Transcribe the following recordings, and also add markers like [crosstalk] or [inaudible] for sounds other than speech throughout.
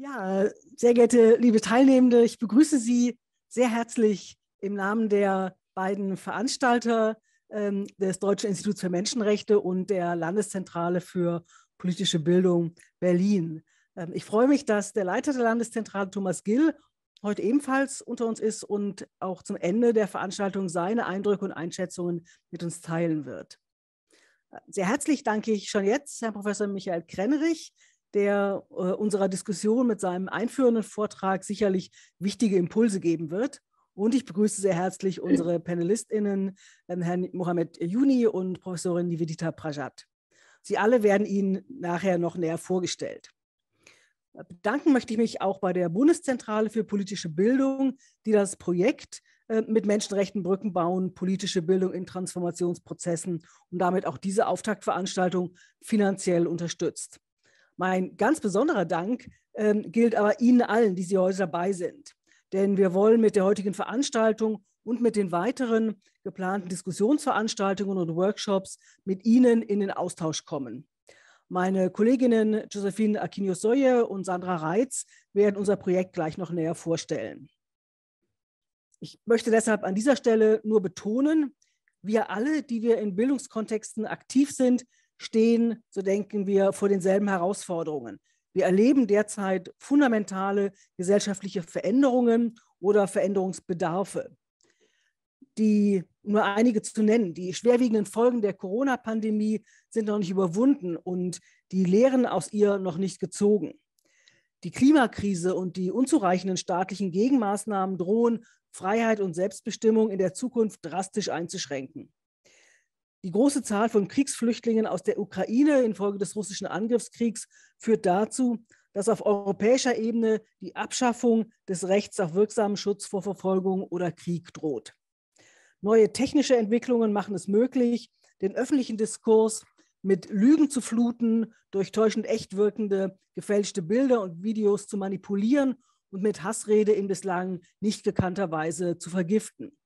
Ja, sehr geehrte liebe Teilnehmende, ich begrüße Sie sehr herzlich im Namen der beiden Veranstalter ähm, des Deutschen Instituts für Menschenrechte und der Landeszentrale für politische Bildung Berlin. Ähm, ich freue mich, dass der Leiter der Landeszentrale, Thomas Gill, heute ebenfalls unter uns ist und auch zum Ende der Veranstaltung seine Eindrücke und Einschätzungen mit uns teilen wird. Sehr herzlich danke ich schon jetzt Herrn Professor Michael Krennerich, der äh, unserer Diskussion mit seinem einführenden Vortrag sicherlich wichtige Impulse geben wird. Und ich begrüße sehr herzlich unsere [laughs] PanelistInnen, ähm, Herrn Mohamed Juni und Professorin Nivedita Prajat. Sie alle werden Ihnen nachher noch näher vorgestellt. Bedanken möchte ich mich auch bei der Bundeszentrale für politische Bildung, die das Projekt äh, mit Menschenrechten Brücken bauen, politische Bildung in Transformationsprozessen und damit auch diese Auftaktveranstaltung finanziell unterstützt. Mein ganz besonderer Dank ähm, gilt aber Ihnen allen, die Sie heute dabei sind. Denn wir wollen mit der heutigen Veranstaltung und mit den weiteren geplanten Diskussionsveranstaltungen und Workshops mit Ihnen in den Austausch kommen. Meine Kolleginnen Josephine Aquino-Soye und Sandra Reitz werden unser Projekt gleich noch näher vorstellen. Ich möchte deshalb an dieser Stelle nur betonen, wir alle, die wir in Bildungskontexten aktiv sind, stehen, so denken wir, vor denselben Herausforderungen. Wir erleben derzeit fundamentale gesellschaftliche Veränderungen oder Veränderungsbedarfe. Die, nur einige zu nennen, die schwerwiegenden Folgen der Corona-Pandemie sind noch nicht überwunden und die Lehren aus ihr noch nicht gezogen. Die Klimakrise und die unzureichenden staatlichen Gegenmaßnahmen drohen, Freiheit und Selbstbestimmung in der Zukunft drastisch einzuschränken. Die große Zahl von Kriegsflüchtlingen aus der Ukraine infolge des russischen Angriffskriegs führt dazu, dass auf europäischer Ebene die Abschaffung des Rechts auf wirksamen Schutz vor Verfolgung oder Krieg droht. Neue technische Entwicklungen machen es möglich, den öffentlichen Diskurs mit Lügen zu fluten, durch täuschend echt wirkende gefälschte Bilder und Videos zu manipulieren und mit Hassrede in bislang nicht gekannter Weise zu vergiften.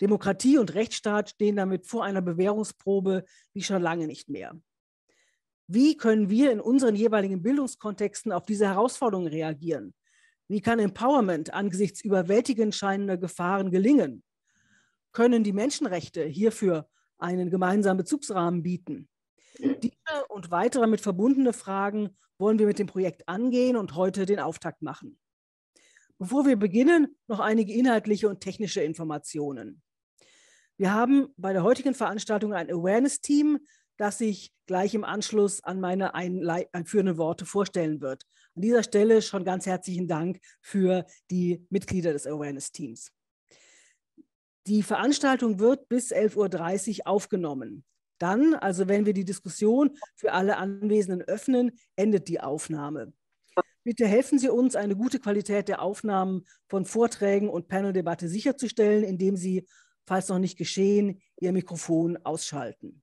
Demokratie und Rechtsstaat stehen damit vor einer Bewährungsprobe wie schon lange nicht mehr. Wie können wir in unseren jeweiligen Bildungskontexten auf diese Herausforderungen reagieren? Wie kann Empowerment angesichts überwältigend scheinender Gefahren gelingen? Können die Menschenrechte hierfür einen gemeinsamen Bezugsrahmen bieten? Diese und weitere mit verbundene Fragen wollen wir mit dem Projekt angehen und heute den Auftakt machen. Bevor wir beginnen, noch einige inhaltliche und technische Informationen. Wir haben bei der heutigen Veranstaltung ein Awareness-Team, das sich gleich im Anschluss an meine einführenden Worte vorstellen wird. An dieser Stelle schon ganz herzlichen Dank für die Mitglieder des Awareness-Teams. Die Veranstaltung wird bis 11.30 Uhr aufgenommen. Dann, also wenn wir die Diskussion für alle Anwesenden öffnen, endet die Aufnahme. Bitte helfen Sie uns, eine gute Qualität der Aufnahmen von Vorträgen und Paneldebatte sicherzustellen, indem Sie falls noch nicht geschehen, Ihr Mikrofon ausschalten.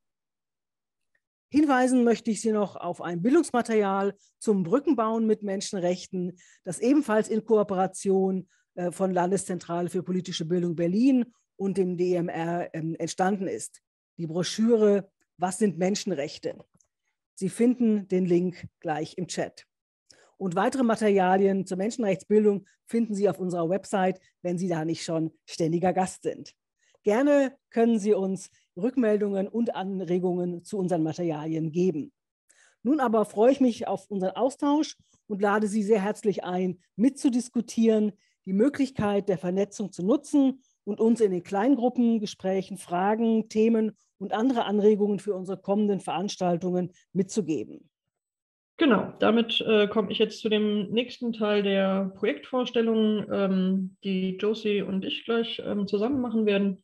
Hinweisen möchte ich Sie noch auf ein Bildungsmaterial zum Brückenbauen mit Menschenrechten, das ebenfalls in Kooperation äh, von Landeszentrale für politische Bildung Berlin und dem DMR ähm, entstanden ist. Die Broschüre Was sind Menschenrechte? Sie finden den Link gleich im Chat. Und weitere Materialien zur Menschenrechtsbildung finden Sie auf unserer Website, wenn Sie da nicht schon ständiger Gast sind. Gerne können Sie uns Rückmeldungen und Anregungen zu unseren Materialien geben. Nun aber freue ich mich auf unseren Austausch und lade Sie sehr herzlich ein, mitzudiskutieren, die Möglichkeit der Vernetzung zu nutzen und uns in den Kleingruppengesprächen Fragen, Themen und andere Anregungen für unsere kommenden Veranstaltungen mitzugeben. Genau, damit äh, komme ich jetzt zu dem nächsten Teil der Projektvorstellung, ähm, die Josie und ich gleich ähm, zusammen machen werden.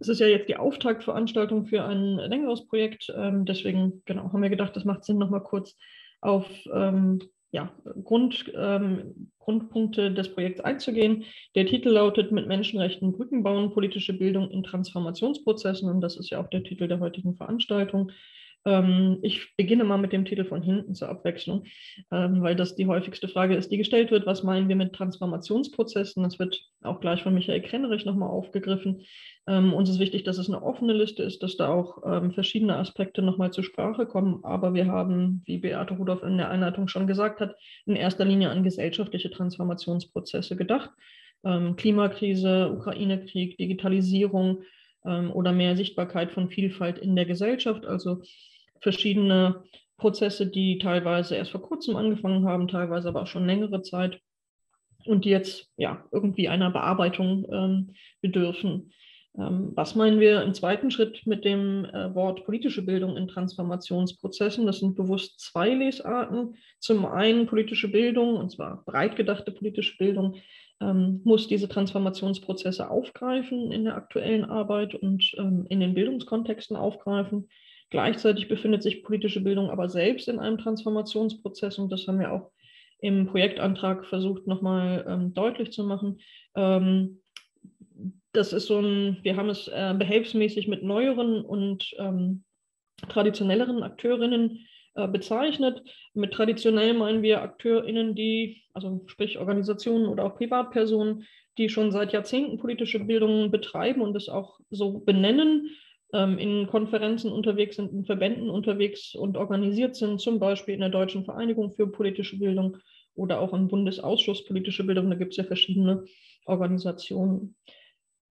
Es ist ja jetzt die Auftaktveranstaltung für ein längeres Projekt. Ähm, deswegen genau, haben wir gedacht, das macht Sinn, nochmal kurz auf ähm, ja, Grund, ähm, Grundpunkte des Projekts einzugehen. Der Titel lautet Mit Menschenrechten Brücken bauen, politische Bildung in Transformationsprozessen. Und das ist ja auch der Titel der heutigen Veranstaltung. Ähm, ich beginne mal mit dem Titel von hinten zur Abwechslung, ähm, weil das die häufigste Frage ist, die gestellt wird. Was meinen wir mit Transformationsprozessen? Das wird auch gleich von Michael Krennerich nochmal aufgegriffen. Ähm, uns ist wichtig, dass es eine offene Liste ist, dass da auch ähm, verschiedene Aspekte nochmal zur Sprache kommen. Aber wir haben, wie Beate Rudolph in der Einleitung schon gesagt hat, in erster Linie an gesellschaftliche Transformationsprozesse gedacht. Ähm, Klimakrise, Ukraine-Krieg, Digitalisierung, oder mehr Sichtbarkeit von Vielfalt in der Gesellschaft. Also verschiedene Prozesse, die teilweise erst vor kurzem angefangen haben, teilweise aber auch schon längere Zeit und die jetzt ja irgendwie einer Bearbeitung ähm, bedürfen. Ähm, was meinen wir im zweiten Schritt mit dem äh, Wort politische Bildung in Transformationsprozessen? Das sind bewusst zwei Lesarten. Zum einen politische Bildung, und zwar breit gedachte politische Bildung, ähm, muss diese Transformationsprozesse aufgreifen in der aktuellen Arbeit und ähm, in den Bildungskontexten aufgreifen. Gleichzeitig befindet sich politische Bildung aber selbst in einem Transformationsprozess und das haben wir auch im Projektantrag versucht nochmal ähm, deutlich zu machen. Ähm, das ist so ein, wir haben es äh, behelfsmäßig mit neueren und ähm, traditionelleren Akteurinnen bezeichnet. Mit traditionell meinen wir AkteurInnen, die, also sprich Organisationen oder auch Privatpersonen, die schon seit Jahrzehnten politische Bildung betreiben und es auch so benennen, ähm, in Konferenzen unterwegs sind, in Verbänden unterwegs und organisiert sind, zum Beispiel in der Deutschen Vereinigung für politische Bildung oder auch im Bundesausschuss politische Bildung. Da gibt es ja verschiedene Organisationen.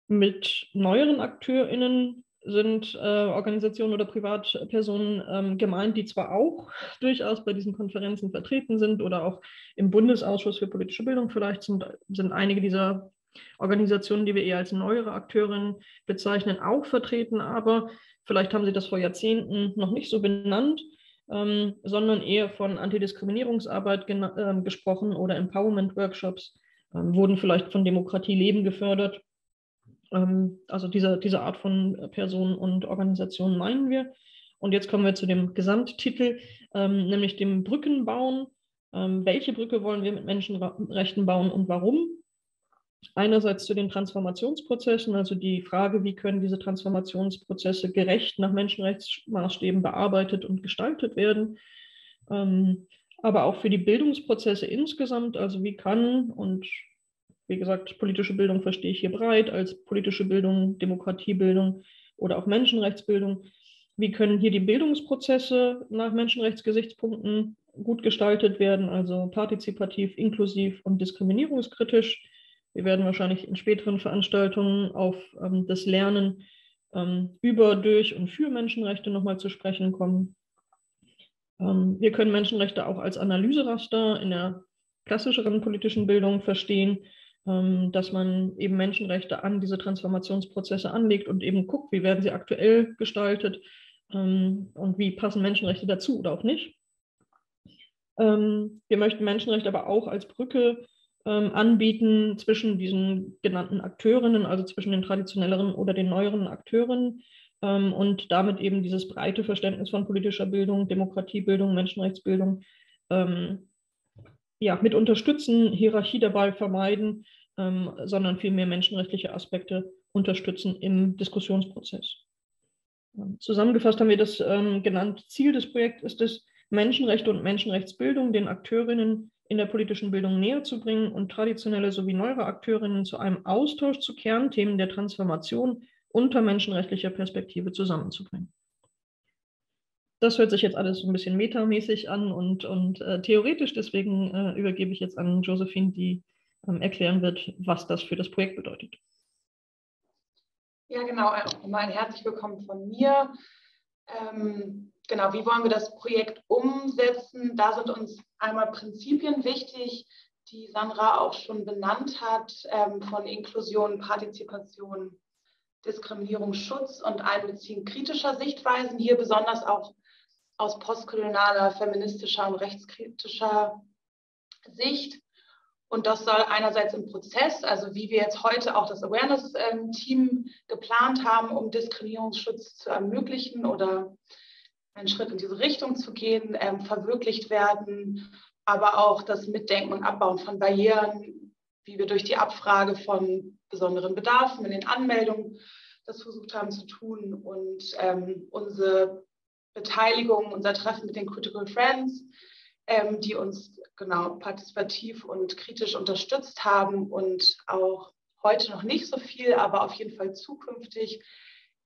Mit neueren AkteurInnen sind äh, Organisationen oder Privatpersonen ähm, gemeint, die zwar auch [laughs] durchaus bei diesen Konferenzen vertreten sind oder auch im Bundesausschuss für politische Bildung vielleicht sind, sind einige dieser Organisationen, die wir eher als neuere Akteurinnen bezeichnen, auch vertreten, aber vielleicht haben sie das vor Jahrzehnten noch nicht so benannt, ähm, sondern eher von Antidiskriminierungsarbeit äh, gesprochen oder Empowerment-Workshops, ähm, wurden vielleicht von Demokratie leben gefördert also diese, diese Art von Personen und Organisationen meinen wir. Und jetzt kommen wir zu dem Gesamttitel, ähm, nämlich dem Brückenbauen. Ähm, welche Brücke wollen wir mit Menschenrechten bauen und warum? Einerseits zu den Transformationsprozessen, also die Frage, wie können diese Transformationsprozesse gerecht nach Menschenrechtsmaßstäben bearbeitet und gestaltet werden. Ähm, aber auch für die Bildungsprozesse insgesamt, also wie kann und wie gesagt, politische Bildung verstehe ich hier breit als politische Bildung, Demokratiebildung oder auch Menschenrechtsbildung. Wie können hier die Bildungsprozesse nach Menschenrechtsgesichtspunkten gut gestaltet werden, also partizipativ, inklusiv und diskriminierungskritisch? Wir werden wahrscheinlich in späteren Veranstaltungen auf ähm, das Lernen ähm, über, durch und für Menschenrechte nochmal zu sprechen kommen. Ähm, wir können Menschenrechte auch als Analyseraster in der klassischeren politischen Bildung verstehen dass man eben Menschenrechte an diese Transformationsprozesse anlegt und eben guckt, wie werden sie aktuell gestaltet ähm, und wie passen Menschenrechte dazu oder auch nicht. Ähm, wir möchten Menschenrechte aber auch als Brücke anbieten zwischen diesen genannten Akteurinnen, also zwischen den traditionelleren oder den neueren Akteurinnen und damit eben dieses breite Verständnis von politischer Bildung, Demokratiebildung, Menschenrechtsbildung ja, mit unterstützen, Hierarchie dabei vermeiden, ähm, sondern vielmehr menschenrechtliche Aspekte unterstützen im Diskussionsprozess. Ähm, zusammengefasst haben wir das ähm, genannt. Ziel des Projekts ist es, Menschenrechte und Menschenrechtsbildung den Akteurinnen in der politischen Bildung näher zu bringen und traditionelle sowie neuere Akteurinnen zu einem Austausch zu Kernthemen der Transformation unter menschenrechtlicher Perspektive zusammenzubringen das hört sich jetzt alles so ein bisschen metamäßig an und, und äh, theoretisch. Deswegen äh, übergebe ich jetzt an Josephine, die ähm, erklären wird, was das für das Projekt bedeutet. Ja, genau. Nochmal ein herzlich willkommen von mir. Ähm, genau, wie wollen wir das Projekt umsetzen? Da sind uns einmal Prinzipien wichtig, die Sandra auch schon benannt hat, ähm, von Inklusion, Partizipation, Diskriminierung, Schutz und Einbeziehen kritischer Sichtweisen. Hier besonders auch aus postkolonialer, feministischer und rechtskritischer Sicht. Und das soll einerseits im Prozess, also wie wir jetzt heute auch das Awareness-Team geplant haben, um Diskriminierungsschutz zu ermöglichen oder einen Schritt in diese Richtung zu gehen, ähm, verwirklicht werden, aber auch das Mitdenken und Abbauen von Barrieren, wie wir durch die Abfrage von besonderen Bedarfen in den Anmeldungen das versucht haben zu tun und ähm, unsere Beteiligung, unser Treffen mit den Critical Friends, ähm, die uns genau partizipativ und kritisch unterstützt haben und auch heute noch nicht so viel, aber auf jeden Fall zukünftig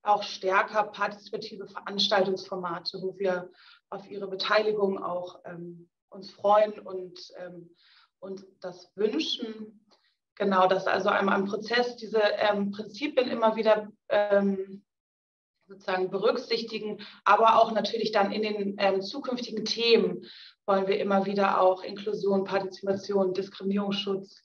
auch stärker partizipative Veranstaltungsformate, wo wir auf ihre Beteiligung auch ähm, uns freuen und ähm, uns das wünschen. Genau, dass also einmal im Prozess diese ähm, Prinzipien immer wieder ähm, sozusagen berücksichtigen, aber auch natürlich dann in den ähm, zukünftigen Themen wollen wir immer wieder auch Inklusion, Partizipation, Diskriminierungsschutz,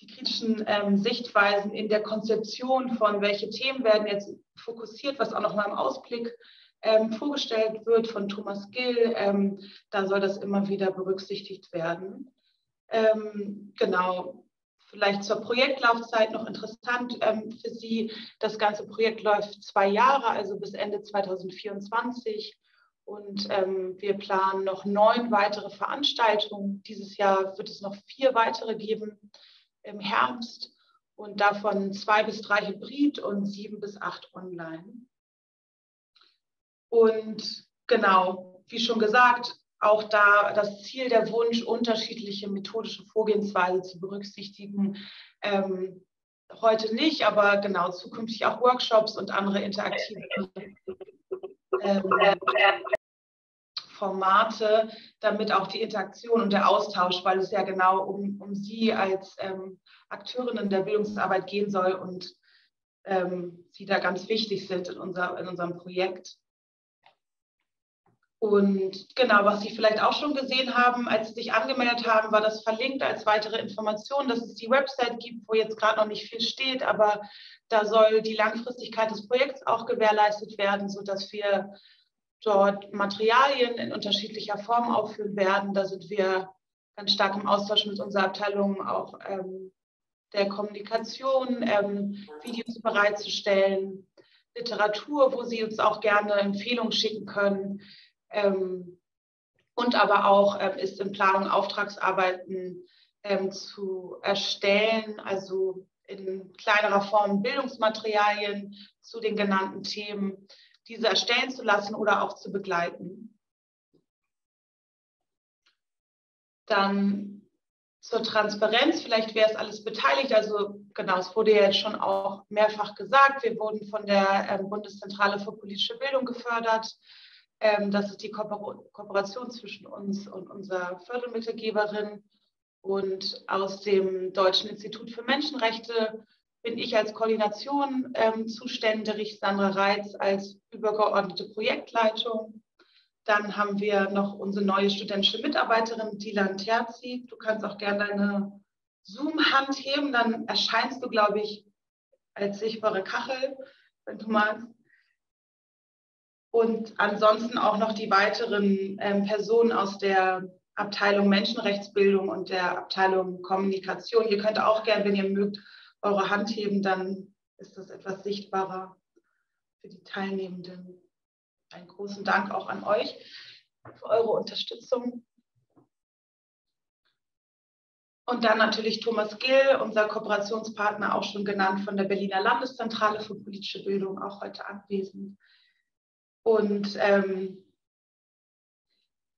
die kritischen ähm, Sichtweisen in der Konzeption von welche Themen werden jetzt fokussiert, was auch noch mal im Ausblick ähm, vorgestellt wird von Thomas Gill. Ähm, da soll das immer wieder berücksichtigt werden. Ähm, genau, vielleicht zur Projektlaufzeit noch interessant ähm, für Sie. Das ganze Projekt läuft zwei Jahre, also bis Ende 2024. Und ähm, wir planen noch neun weitere Veranstaltungen. Dieses Jahr wird es noch vier weitere geben im Herbst und davon zwei bis drei Hybrid und sieben bis acht online. Und genau, wie schon gesagt, auch da das Ziel, der Wunsch, unterschiedliche methodische Vorgehensweise zu berücksichtigen. Ähm, heute nicht, aber genau zukünftig auch Workshops und andere interaktive ähm, Formate, damit auch die Interaktion und der Austausch, weil es ja genau um, um Sie als ähm, Akteurinnen der Bildungsarbeit gehen soll und ähm, Sie da ganz wichtig sind in, unser, in unserem Projekt. Und genau, was Sie vielleicht auch schon gesehen haben, als Sie sich angemeldet haben, war das verlinkt als weitere Information, dass es die Website gibt, wo jetzt gerade noch nicht viel steht, aber da soll die Langfristigkeit des Projekts auch gewährleistet werden, sodass wir dort Materialien in unterschiedlicher Form aufführen werden. Da sind wir ganz stark im Austausch mit unserer Abteilung auch ähm, der Kommunikation, ähm, Videos bereitzustellen, Literatur, wo Sie uns auch gerne Empfehlungen schicken können. Ähm, und aber auch ähm, ist in Planung Auftragsarbeiten ähm, zu erstellen, also in kleinerer Form Bildungsmaterialien zu den genannten Themen, diese erstellen zu lassen oder auch zu begleiten. Dann zur Transparenz, vielleicht wäre es alles beteiligt. Also genau, es wurde ja jetzt schon auch mehrfach gesagt, wir wurden von der Bundeszentrale für politische Bildung gefördert. Ähm, das ist die Kooperation zwischen uns und unserer Fördermittelgeberin. Und aus dem Deutschen Institut für Menschenrechte bin ich als Koordination ähm, zuständig, Sandra Reitz als übergeordnete Projektleitung. Dann haben wir noch unsere neue studentische Mitarbeiterin, Dilan Terzi. Du kannst auch gerne deine Zoom-Hand heben, dann erscheinst du, glaube ich, als sichtbare Kachel, wenn du magst. Und ansonsten auch noch die weiteren ähm, Personen aus der Abteilung Menschenrechtsbildung und der Abteilung Kommunikation. Ihr könnt auch gerne, wenn ihr mögt, eure Hand heben, dann ist das etwas sichtbarer für die Teilnehmenden. Einen großen Dank auch an euch für eure Unterstützung. Und dann natürlich Thomas Gill, unser Kooperationspartner, auch schon genannt von der Berliner Landeszentrale für politische Bildung, auch heute anwesend. Und ähm,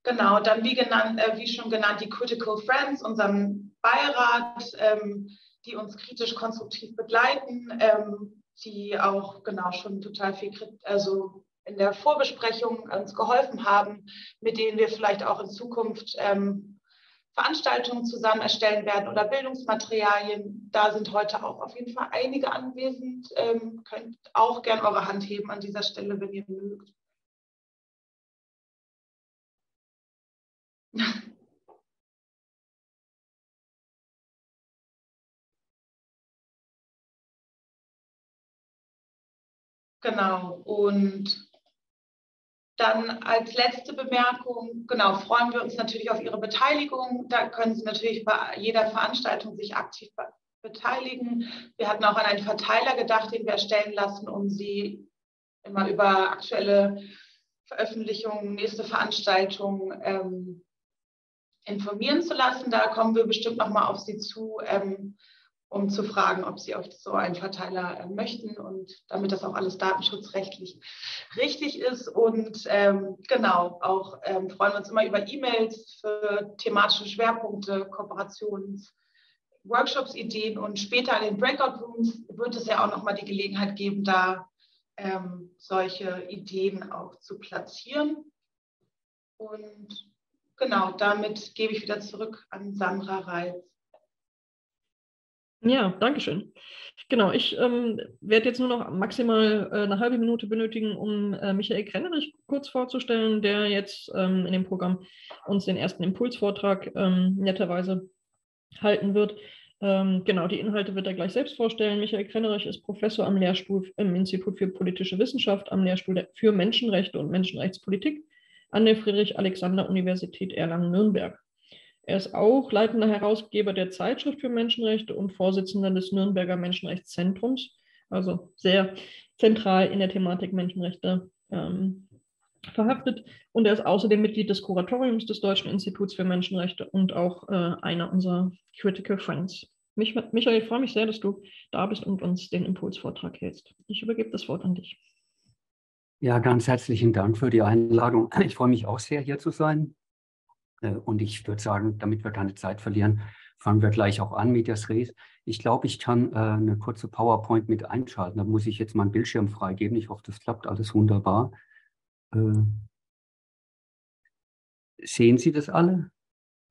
genau, dann wie, genannt, äh, wie schon genannt, die Critical Friends, unserem Beirat, ähm, die uns kritisch konstruktiv begleiten, ähm, die auch genau schon total viel, also in der Vorbesprechung uns geholfen haben, mit denen wir vielleicht auch in Zukunft ähm, Veranstaltungen zusammen erstellen werden oder Bildungsmaterialien. Da sind heute auch auf jeden Fall einige anwesend. Ähm, könnt auch gern eure Hand heben an dieser Stelle, wenn ihr mögt. [laughs] Genau. Und dann als letzte Bemerkung, genau, freuen wir uns natürlich auf Ihre Beteiligung. Da können Sie natürlich bei jeder Veranstaltung sich aktiv beteiligen. Wir hatten auch an einen Verteiler gedacht, den wir erstellen lassen, um Sie immer über aktuelle Veröffentlichungen, nächste Veranstaltungen ähm, informieren zu lassen. Da kommen wir bestimmt nochmal auf Sie zu. Ähm, um zu fragen, ob sie auf so einen Verteiler äh, möchten und damit das auch alles datenschutzrechtlich richtig ist. Und ähm, genau, auch ähm, freuen wir uns immer über E-Mails für thematische Schwerpunkte, Kooperations, Workshops, Ideen und später in den Breakout Rooms wird es ja auch nochmal die Gelegenheit geben, da ähm, solche Ideen auch zu platzieren. Und genau, damit gebe ich wieder zurück an Sandra Reitz. Ja, danke schön. Genau, ich ähm, werde jetzt nur noch maximal äh, eine halbe Minute benötigen, um äh, Michael Krennerich kurz vorzustellen, der jetzt ähm, in dem Programm uns den ersten Impulsvortrag ähm, netterweise halten wird. Ähm, genau, die Inhalte wird er gleich selbst vorstellen. Michael Krennerich ist Professor am Lehrstuhl im Institut für politische Wissenschaft am Lehrstuhl für Menschenrechte und Menschenrechtspolitik an der Friedrich-Alexander-Universität Erlangen-Nürnberg. Er ist auch leitender Herausgeber der Zeitschrift für Menschenrechte und Vorsitzender des Nürnberger Menschenrechtszentrums, also sehr zentral in der Thematik Menschenrechte ähm, verhaftet. Und er ist außerdem Mitglied des Kuratoriums des Deutschen Instituts für Menschenrechte und auch äh, einer unserer Critical Friends. Mich, Michael, ich freue mich sehr, dass du da bist und uns den Impulsvortrag hältst. Ich übergebe das Wort an dich. Ja, ganz herzlichen Dank für die Einladung. Ich freue mich auch sehr, hier zu sein. Äh, und ich würde sagen, damit wir keine Zeit verlieren, fangen wir gleich auch an mit der Res. Ich glaube, ich kann äh, eine kurze PowerPoint mit einschalten. Da muss ich jetzt meinen Bildschirm freigeben. Ich hoffe, das klappt alles wunderbar. Äh, sehen Sie das alle?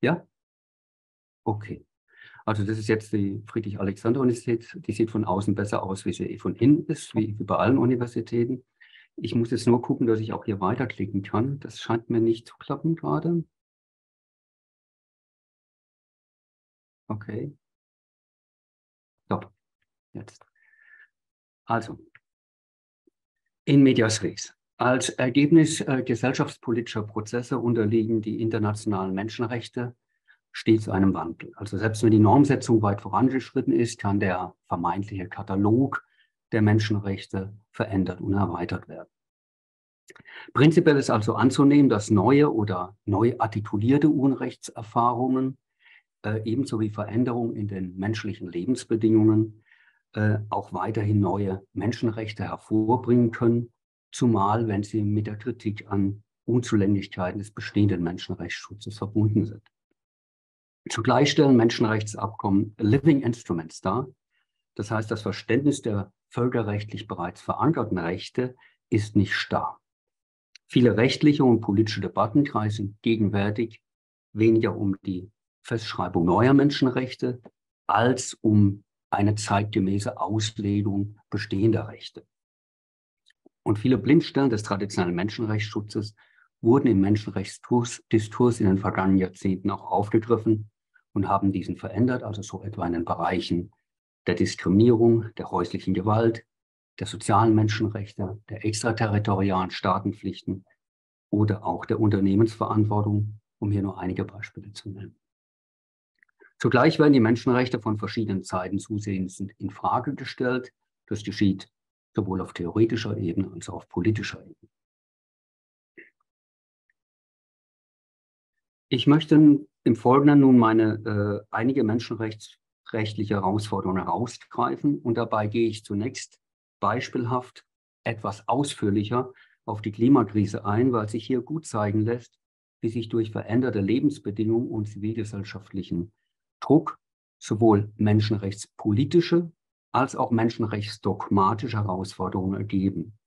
Ja? Okay. Also das ist jetzt die Friedrich-Alexander-Universität. Die sieht von außen besser aus, wie sie von innen ist, wie bei allen Universitäten. Ich muss jetzt nur gucken, dass ich auch hier weiterklicken kann. Das scheint mir nicht zu klappen gerade. Okay. So, jetzt. Also, in medias res. Als Ergebnis äh, gesellschaftspolitischer Prozesse unterliegen die internationalen Menschenrechte stets einem Wandel. Also selbst wenn die Normsetzung weit vorangeschritten ist, kann der vermeintliche Katalog der Menschenrechte verändert und erweitert werden. Prinzipiell ist also anzunehmen, dass neue oder neu artikulierte Unrechtserfahrungen äh, ebenso wie Veränderungen in den menschlichen Lebensbedingungen äh, auch weiterhin neue Menschenrechte hervorbringen können, zumal wenn sie mit der Kritik an Unzulänglichkeiten des bestehenden Menschenrechtsschutzes verbunden sind. Zugleich stellen Menschenrechtsabkommen Living Instruments dar. Das heißt, das Verständnis der völkerrechtlich bereits verankerten Rechte ist nicht starr. Viele rechtliche und politische Debatten kreisen gegenwärtig weniger um die Festschreibung neuer Menschenrechte als um eine zeitgemäße Auslegung bestehender Rechte. Und viele Blindstellen des traditionellen Menschenrechtsschutzes wurden im Menschenrechtsdiskurs in den vergangenen Jahrzehnten auch aufgegriffen und haben diesen verändert, also so etwa in den Bereichen der Diskriminierung, der häuslichen Gewalt, der sozialen Menschenrechte, der extraterritorialen Staatenpflichten oder auch der Unternehmensverantwortung, um hier nur einige Beispiele zu nennen. Zugleich werden die Menschenrechte von verschiedenen Seiten zusehends in Frage gestellt. Das geschieht sowohl auf theoretischer Ebene als auch auf politischer Ebene. Ich möchte im Folgenden nun meine äh, einige menschenrechtsrechtliche Herausforderungen herausgreifen und dabei gehe ich zunächst beispielhaft etwas ausführlicher auf die Klimakrise ein, weil sich hier gut zeigen lässt, wie sich durch veränderte Lebensbedingungen und zivilgesellschaftlichen Druck sowohl menschenrechtspolitische als auch menschenrechtsdogmatische Herausforderungen ergeben.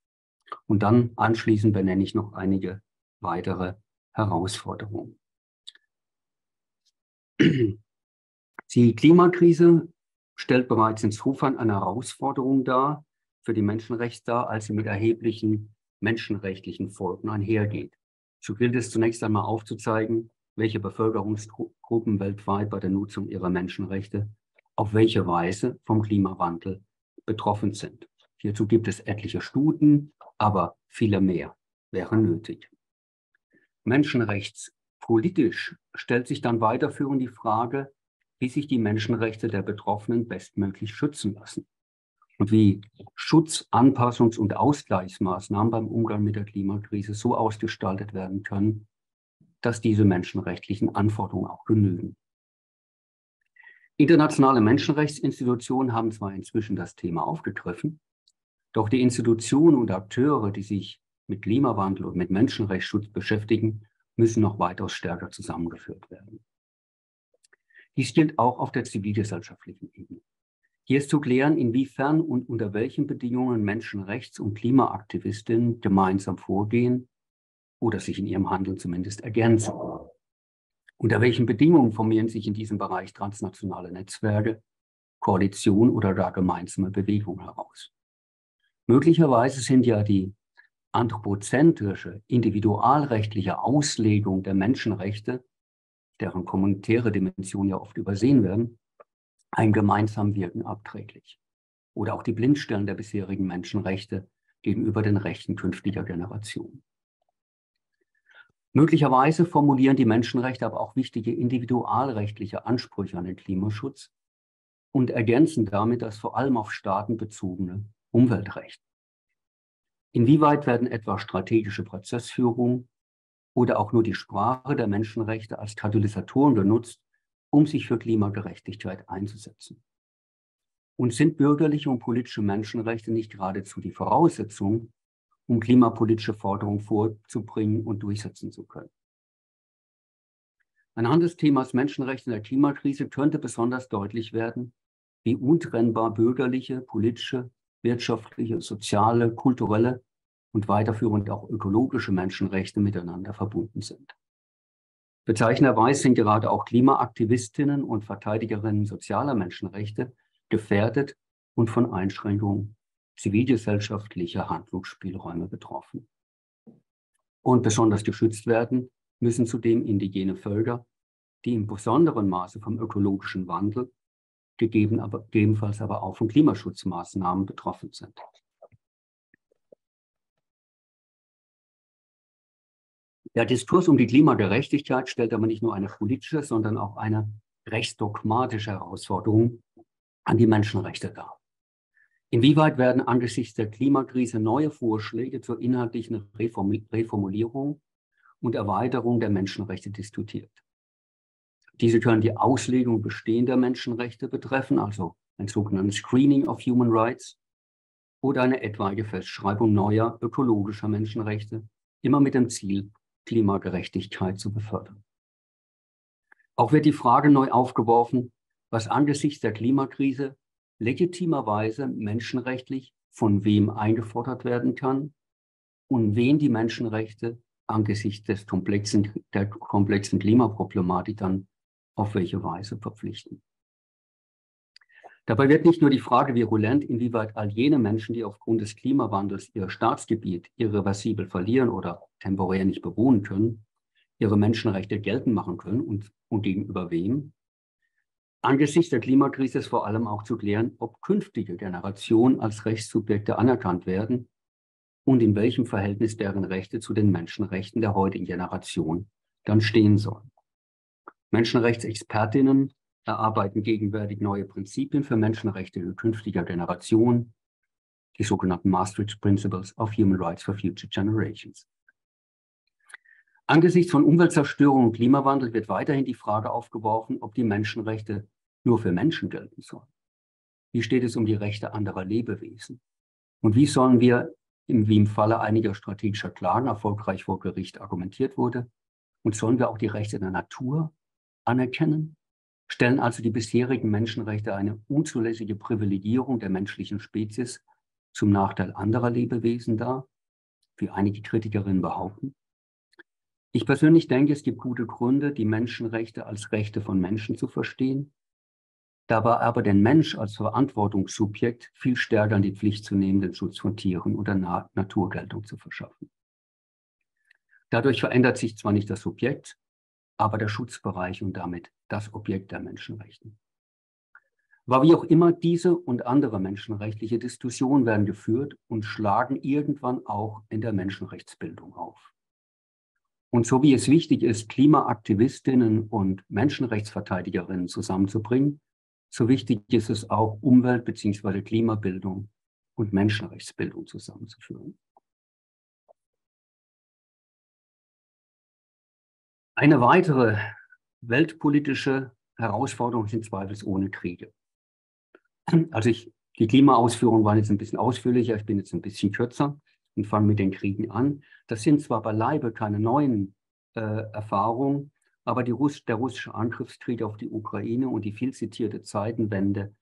Und dann anschließend benenne ich noch einige weitere Herausforderungen. Die Klimakrise stellt bereits insofern eine Herausforderung dar, für die Menschenrechte dar, als sie mit erheblichen menschenrechtlichen Folgen einhergeht. So gilt es zunächst einmal aufzuzeigen, welche Bevölkerungsgruppen weltweit bei der Nutzung ihrer Menschenrechte auf welche Weise vom Klimawandel betroffen sind. Hierzu gibt es etliche Studien, aber viele mehr wären nötig. Menschenrechtspolitisch stellt sich dann weiterführend die Frage, wie sich die Menschenrechte der Betroffenen bestmöglich schützen lassen und wie Schutz-, Anpassungs- und Ausgleichsmaßnahmen beim Umgang mit der Klimakrise so ausgestaltet werden können, dass diese menschenrechtlichen Anforderungen auch genügen. Internationale Menschenrechtsinstitutionen haben zwar inzwischen das Thema aufgegriffen, doch die Institutionen und Akteure, die sich mit Klimawandel und mit Menschenrechtsschutz beschäftigen, müssen noch weitaus stärker zusammengeführt werden. Dies gilt auch auf der zivilgesellschaftlichen Ebene. Hier ist zu klären, inwiefern und unter welchen Bedingungen Menschenrechts- und Klimaaktivistinnen gemeinsam vorgehen oder sich in ihrem Handeln zumindest ergänzen. Unter welchen Bedingungen formieren sich in diesem Bereich transnationale Netzwerke, Koalitionen oder gar gemeinsame Bewegungen heraus? Möglicherweise sind ja die anthropozentrische, individualrechtliche Auslegung der Menschenrechte, deren kommunitäre Dimensionen ja oft übersehen werden, ein gemeinsam Wirken abträglich. Oder auch die Blindstellen der bisherigen Menschenrechte gegenüber den Rechten künftiger Generationen. Möglicherweise formulieren die Menschenrechte aber auch wichtige individualrechtliche Ansprüche an den Klimaschutz und ergänzen damit das vor allem auf Staaten bezogene Umweltrecht. Inwieweit werden etwa strategische Prozessführung oder auch nur die Sprache der Menschenrechte als Katalysatoren genutzt, um sich für Klimagerechtigkeit einzusetzen? Und sind bürgerliche und politische Menschenrechte nicht geradezu die Voraussetzung um klimapolitische Forderungen vorzubringen und durchsetzen zu können. Anhand des Themas Menschenrechte in der Klimakrise könnte besonders deutlich werden, wie untrennbar bürgerliche, politische, wirtschaftliche, soziale, kulturelle und weiterführend auch ökologische Menschenrechte miteinander verbunden sind. Bezeichnenderweise sind gerade auch Klimaaktivistinnen und Verteidigerinnen sozialer Menschenrechte gefährdet und von Einschränkungen zivilgesellschaftlicher Handlungsspielräume betroffen. Und besonders geschützt werden müssen zudem indigene Völker, die im besonderen Maße vom ökologischen Wandel, gegeben aber, gegebenenfalls aber auch von Klimaschutzmaßnahmen betroffen sind. Der Diskurs um die Klimagerechtigkeit stellt aber nicht nur eine politische, sondern auch eine rechtsdogmatische Herausforderung an die Menschenrechte dar. Inwieweit werden angesichts der Klimakrise neue Vorschläge zur inhaltlichen Reformulierung und Erweiterung der Menschenrechte diskutiert? Diese können die Auslegung bestehender Menschenrechte betreffen, also ein sogenanntes Screening of Human Rights oder eine etwaige Festschreibung neuer ökologischer Menschenrechte, immer mit dem Ziel, Klimagerechtigkeit zu befördern. Auch wird die Frage neu aufgeworfen, was angesichts der Klimakrise legitimerweise menschenrechtlich von wem eingefordert werden kann und wen die Menschenrechte angesichts des komplexen, der komplexen Klimaproblematik dann auf welche Weise verpflichten. Dabei wird nicht nur die Frage virulent, inwieweit all jene Menschen, die aufgrund des Klimawandels ihr Staatsgebiet irreversibel verlieren oder temporär nicht bewohnen können, ihre Menschenrechte geltend machen können und, und gegenüber wem, Angesichts der Klimakrise ist vor allem auch zu klären, ob künftige Generationen als Rechtssubjekte anerkannt werden und in welchem Verhältnis deren Rechte zu den Menschenrechten der heutigen Generation dann stehen sollen. Menschenrechtsexpertinnen erarbeiten gegenwärtig neue Prinzipien für Menschenrechte künftiger Generation, die sogenannten Maastricht Principles of Human Rights for Future Generations. Angesichts von Umweltzerstörung und Klimawandel wird weiterhin die Frage aufgeworfen, ob die Menschenrechte nur für Menschen gelten sollen? Wie steht es um die Rechte anderer Lebewesen? Und wie sollen wir, wie im Falle einiger strategischer Klagen erfolgreich vor Gericht argumentiert wurde, und sollen wir auch die Rechte der Natur anerkennen? Stellen also die bisherigen Menschenrechte eine unzulässige Privilegierung der menschlichen Spezies zum Nachteil anderer Lebewesen dar, wie einige Kritikerinnen behaupten? Ich persönlich denke, es gibt gute Gründe, die Menschenrechte als Rechte von Menschen zu verstehen dabei aber den Mensch als Verantwortungssubjekt viel stärker in die Pflicht zu nehmen, den Schutz von Tieren oder Na Naturgeltung zu verschaffen. Dadurch verändert sich zwar nicht das Subjekt, aber der Schutzbereich und damit das Objekt der Menschenrechte. Aber wie auch immer, diese und andere menschenrechtliche Diskussionen werden geführt und schlagen irgendwann auch in der Menschenrechtsbildung auf. Und so wie es wichtig ist, Klimaaktivistinnen und Menschenrechtsverteidigerinnen zusammenzubringen, so wichtig ist es auch, Umwelt- bzw. Klimabildung und Menschenrechtsbildung zusammenzuführen. Eine weitere weltpolitische Herausforderungen sind zweifelsohne Kriege. Also ich, die Klimaausführungen waren jetzt ein bisschen ausführlicher, ich bin jetzt ein bisschen kürzer und fange mit den Kriegen an. Das sind zwar beileibe keine neuen äh, Erfahrungen, aber Russ der russische Angriffskrieg auf die Ukraine und die viel zitierte Zeitenwende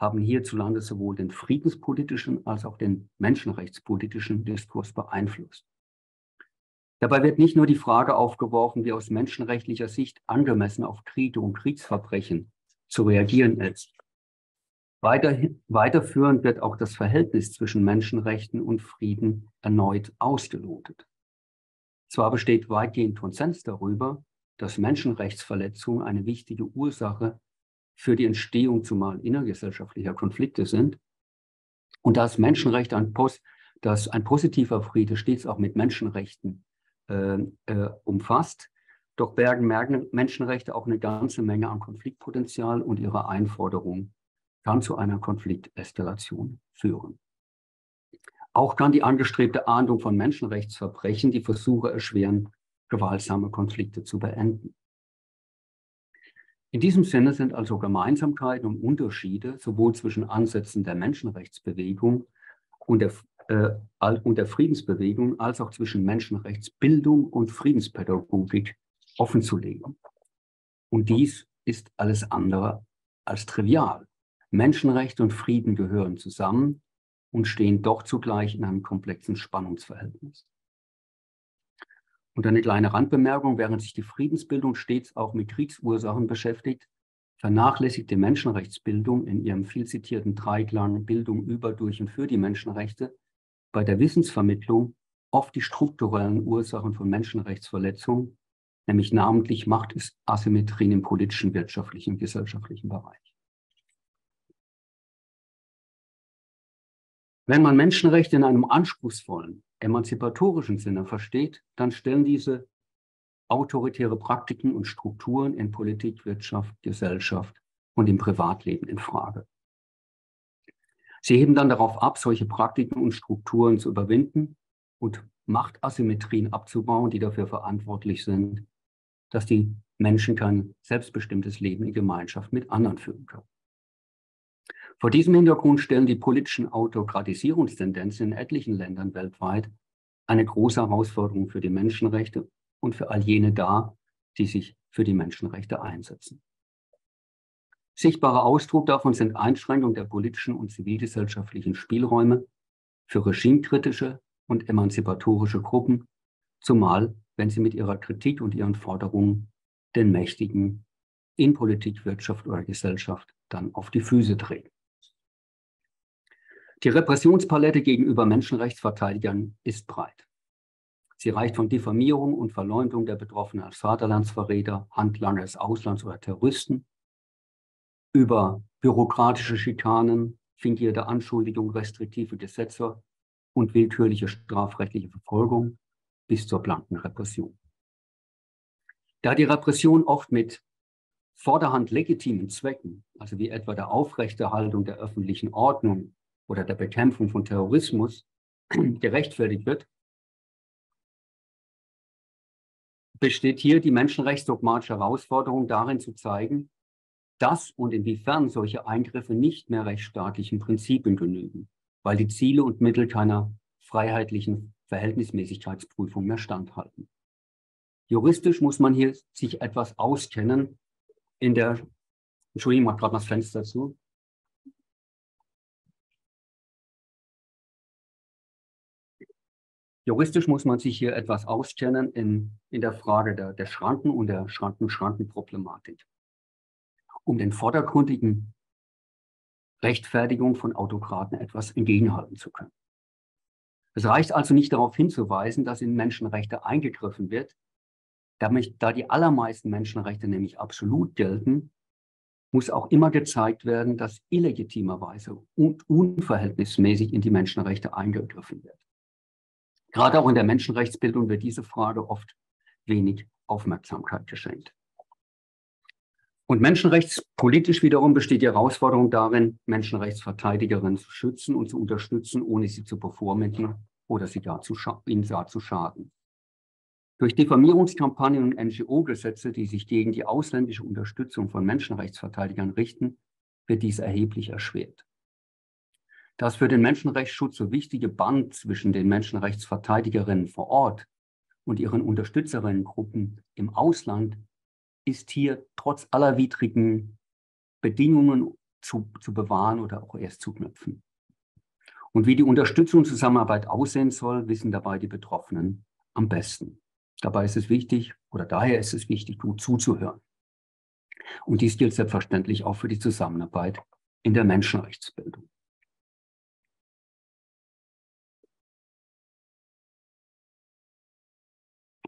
haben hierzulande sowohl den friedenspolitischen als auch den menschenrechtspolitischen Diskurs beeinflusst. Dabei wird nicht nur die Frage aufgeworfen, wie aus menschenrechtlicher Sicht angemessen auf Kriege und Kriegsverbrechen zu reagieren ist. Weiterhin, weiterführend wird auch das Verhältnis zwischen Menschenrechten und Frieden erneut ausgelotet. Zwar besteht weitgehend Konsens darüber, dass Menschenrechtsverletzungen eine wichtige Ursache für die Entstehung zumal innergesellschaftlicher Konflikte sind und dass Menschenrechte ein, dass ein positiver Friede stets auch mit Menschenrechten äh, äh, umfasst. Doch bergen Menschenrechte auch eine ganze Menge an Konfliktpotenzial und ihre Einforderung kann zu einer Konflikteskalation führen. Auch kann die angestrebte Ahndung von Menschenrechtsverbrechen die Versuche erschweren, gewaltsame Konflikte zu beenden. In diesem Sinne sind also Gemeinsamkeiten und Unterschiede sowohl zwischen Ansätzen der Menschenrechtsbewegung und der, äh, und der Friedensbewegung als auch zwischen Menschenrechtsbildung und Friedenspädagogik offenzulegen. Und dies ist alles andere als trivial. Menschenrechte und Frieden gehören zusammen und stehen doch zugleich in einem komplexen Spannungsverhältnis. Und eine kleine Randbemerkung, während sich die Friedensbildung stets auch mit Kriegsursachen beschäftigt, vernachlässigt die Menschenrechtsbildung in ihrem viel zitierten Dreiklang Bildung über, durch und für die Menschenrechte bei der Wissensvermittlung oft die strukturellen Ursachen von Menschenrechtsverletzungen, nämlich namentlich Machtasymmetrien im politischen, wirtschaftlichen gesellschaftlichen Bereich. Wenn man Menschenrechte in einem anspruchsvollen, emanzipatorischen Sinne versteht, dann stellen diese autoritäre Praktiken und Strukturen in Politik, Wirtschaft, Gesellschaft und im Privatleben in Frage. Sie heben dann darauf ab, solche Praktiken und Strukturen zu überwinden und Machtasymmetrien abzubauen, die dafür verantwortlich sind, dass die Menschen kein selbstbestimmtes Leben in Gemeinschaft mit anderen führen können. Vor diesem Hintergrund stellen die politischen Autokratisierungstendenzen in etlichen Ländern weltweit eine große Herausforderung für die Menschenrechte und für all jene dar, die sich für die Menschenrechte einsetzen. Sichtbarer Ausdruck davon sind Einschränkungen der politischen und zivilgesellschaftlichen Spielräume für regimekritische und emanzipatorische Gruppen, zumal wenn sie mit ihrer Kritik und ihren Forderungen den Mächtigen in Politik, Wirtschaft oder Gesellschaft dann auf die Füße treten. Die Repressionspalette gegenüber Menschenrechtsverteidigern ist breit. Sie reicht von Diffamierung und Verleumdung der Betroffenen als Vaterlandsverräter, Handlanger des Auslands oder Terroristen, über bürokratische Schikanen, fingierte Anschuldigungen, restriktive Gesetze und willkürliche strafrechtliche Verfolgung bis zur blanken Repression. Da die Repression oft mit vorderhand legitimen Zwecken, also wie etwa der Aufrechterhaltung der öffentlichen Ordnung oder der Bekämpfung von Terrorismus [clears throat] gerechtfertigt wird, besteht hier die menschenrechtsdogmatische Herausforderung darin zu zeigen, dass und inwiefern solche Eingriffe nicht mehr rechtsstaatlichen Prinzipien genügen, weil die Ziele und Mittel keiner freiheitlichen Verhältnismäßigkeitsprüfung mehr standhalten. Juristisch muss man hier sich etwas auskennen in der, Entschuldigung, ich mache gerade das Fenster zu. Juristisch muss man sich hier etwas auskennen in, in der Frage der, der Schranken und der Schranken-Schrankenproblematik. Um den vordergründigen Rechtfertigung von Autokraten etwas entgegenhalten zu können. Es reicht also nicht darauf hinzuweisen, dass in Menschenrechte eingegriffen wird. Damit, da die allermeisten Menschenrechte nämlich absolut gelten, muss auch immer gezeigt werden, dass illegitimerweise und unverhältnismäßig in die Menschenrechte eingegriffen wird. Gerade auch in der Menschenrechtsbildung wird diese Frage oft wenig Aufmerksamkeit geschenkt. Und menschenrechtspolitisch wiederum besteht die Herausforderung darin, Menschenrechtsverteidigerinnen zu schützen und zu unterstützen, ohne sie zu bevormunden oder sie gar zu ihnen gar zu schaden. Durch Diffamierungskampagnen und NGO-Gesetze, die sich gegen die ausländische Unterstützung von Menschenrechtsverteidigern richten, wird dies erheblich erschwert. Das für den Menschenrechtsschutz so wichtige Band zwischen den Menschenrechtsverteidigerinnen vor Ort und ihren Unterstützerinnengruppen im Ausland ist hier trotz aller widrigen Bedingungen zu, zu bewahren oder auch erst zu knüpfen. Und wie die Unterstützung und Zusammenarbeit aussehen soll, wissen dabei die Betroffenen am besten. Dabei ist es wichtig, oder daher ist es wichtig, gut zuzuhören. Und dies gilt selbstverständlich auch für die Zusammenarbeit in der Menschenrechtsbildung.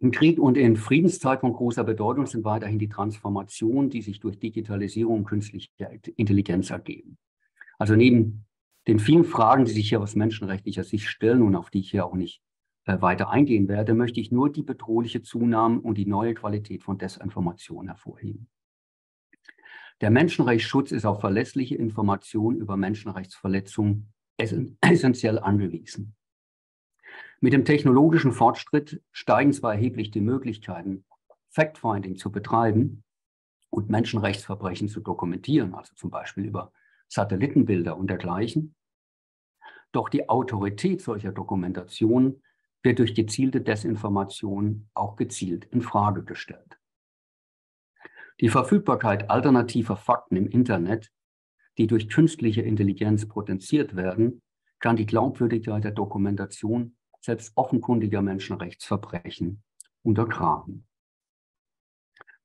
Im Krieg und in Friedenszeit von großer Bedeutung sind weiterhin die Transformationen, die sich durch Digitalisierung und künstliche Intelligenz ergeben. Also neben den vielen Fragen, die sich hier aus menschenrechtlicher Sicht stellen und auf die ich hier auch nicht äh, weiter eingehen werde, möchte ich nur die bedrohliche Zunahme und die neue Qualität von Desinformation hervorheben. Der Menschenrechtsschutz ist auf verlässliche Informationen über Menschenrechtsverletzungen [clears throat] essentiell angewiesen. Mit dem technologischen Fortschritt steigen zwar erheblich die Möglichkeiten, Fact-Finding zu betreiben und Menschenrechtsverbrechen zu dokumentieren, also zum Beispiel über Satellitenbilder und dergleichen. Doch die Autorität solcher Dokumentation wird durch gezielte Desinformation auch gezielt in Frage gestellt. Die Verfügbarkeit alternativer Fakten im Internet, die durch künstliche Intelligenz potenziert werden, kann die Glaubwürdigkeit der Dokumentation selbst offenkundiger Menschenrechtsverbrechen untergraben.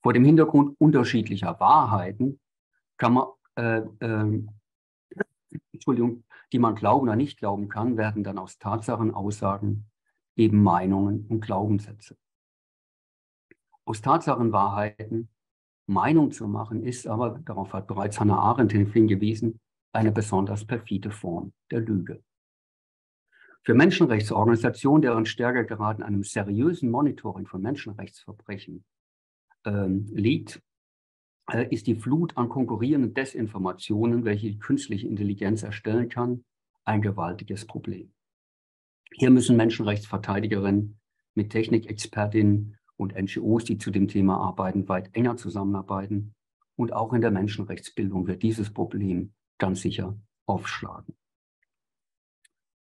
Vor dem Hintergrund unterschiedlicher Wahrheiten kann man, äh, äh, Entschuldigung, die man glauben oder nicht glauben kann, werden dann aus Tatsachen, Aussagen eben Meinungen und Glaubenssätze. Aus Tatsachen, Wahrheiten Meinung zu machen, ist aber, darauf hat bereits Hannah Arendt hingewiesen, eine besonders perfide Form der Lüge. Für Menschenrechtsorganisationen, deren Stärke gerade in einem seriösen Monitoring von Menschenrechtsverbrechen ähm, liegt, äh, ist die Flut an konkurrierenden Desinformationen, welche die künstliche Intelligenz erstellen kann, ein gewaltiges Problem. Hier müssen Menschenrechtsverteidigerinnen mit Technikexpertinnen und NGOs, die zu dem Thema arbeiten, weit enger zusammenarbeiten. Und auch in der Menschenrechtsbildung wird dieses Problem ganz sicher aufschlagen.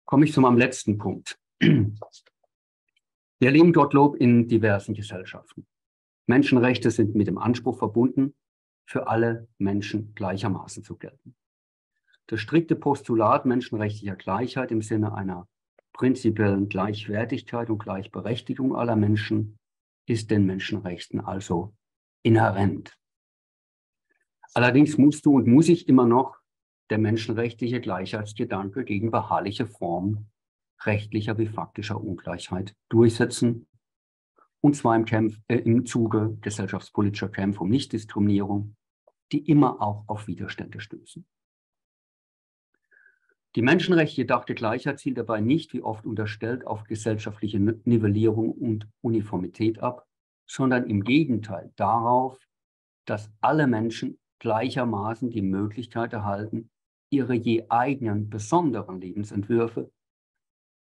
Komme ich zu meinem letzten Punkt. Wir leben Gottlob in diversen Gesellschaften. Menschenrechte sind mit dem Anspruch verbunden, für alle Menschen gleichermaßen zu gelten. Das strikte Postulat menschenrechtlicher Gleichheit im Sinne einer prinzipiellen Gleichwertigkeit und Gleichberechtigung aller Menschen ist den Menschenrechten also inhärent. Allerdings musst du und muss ich immer noch der menschenrechtliche Gleichheitsgedanke gegen beharrliche Formen rechtlicher wie faktischer Ungleichheit durchsetzen. Und zwar im, Kämpf, äh, im Zuge gesellschaftspolitischer Kämpfe um Nichtdiskriminierung, die immer auch auf Widerstände stößen. Die menschenrechtliche gedachte Gleichheit zielt dabei nicht, wie oft unterstellt, auf gesellschaftliche Nivellierung und Uniformität ab, sondern im Gegenteil darauf, dass alle Menschen gleichermaßen die Möglichkeit erhalten, ihre je eigenen besonderen Lebensentwürfe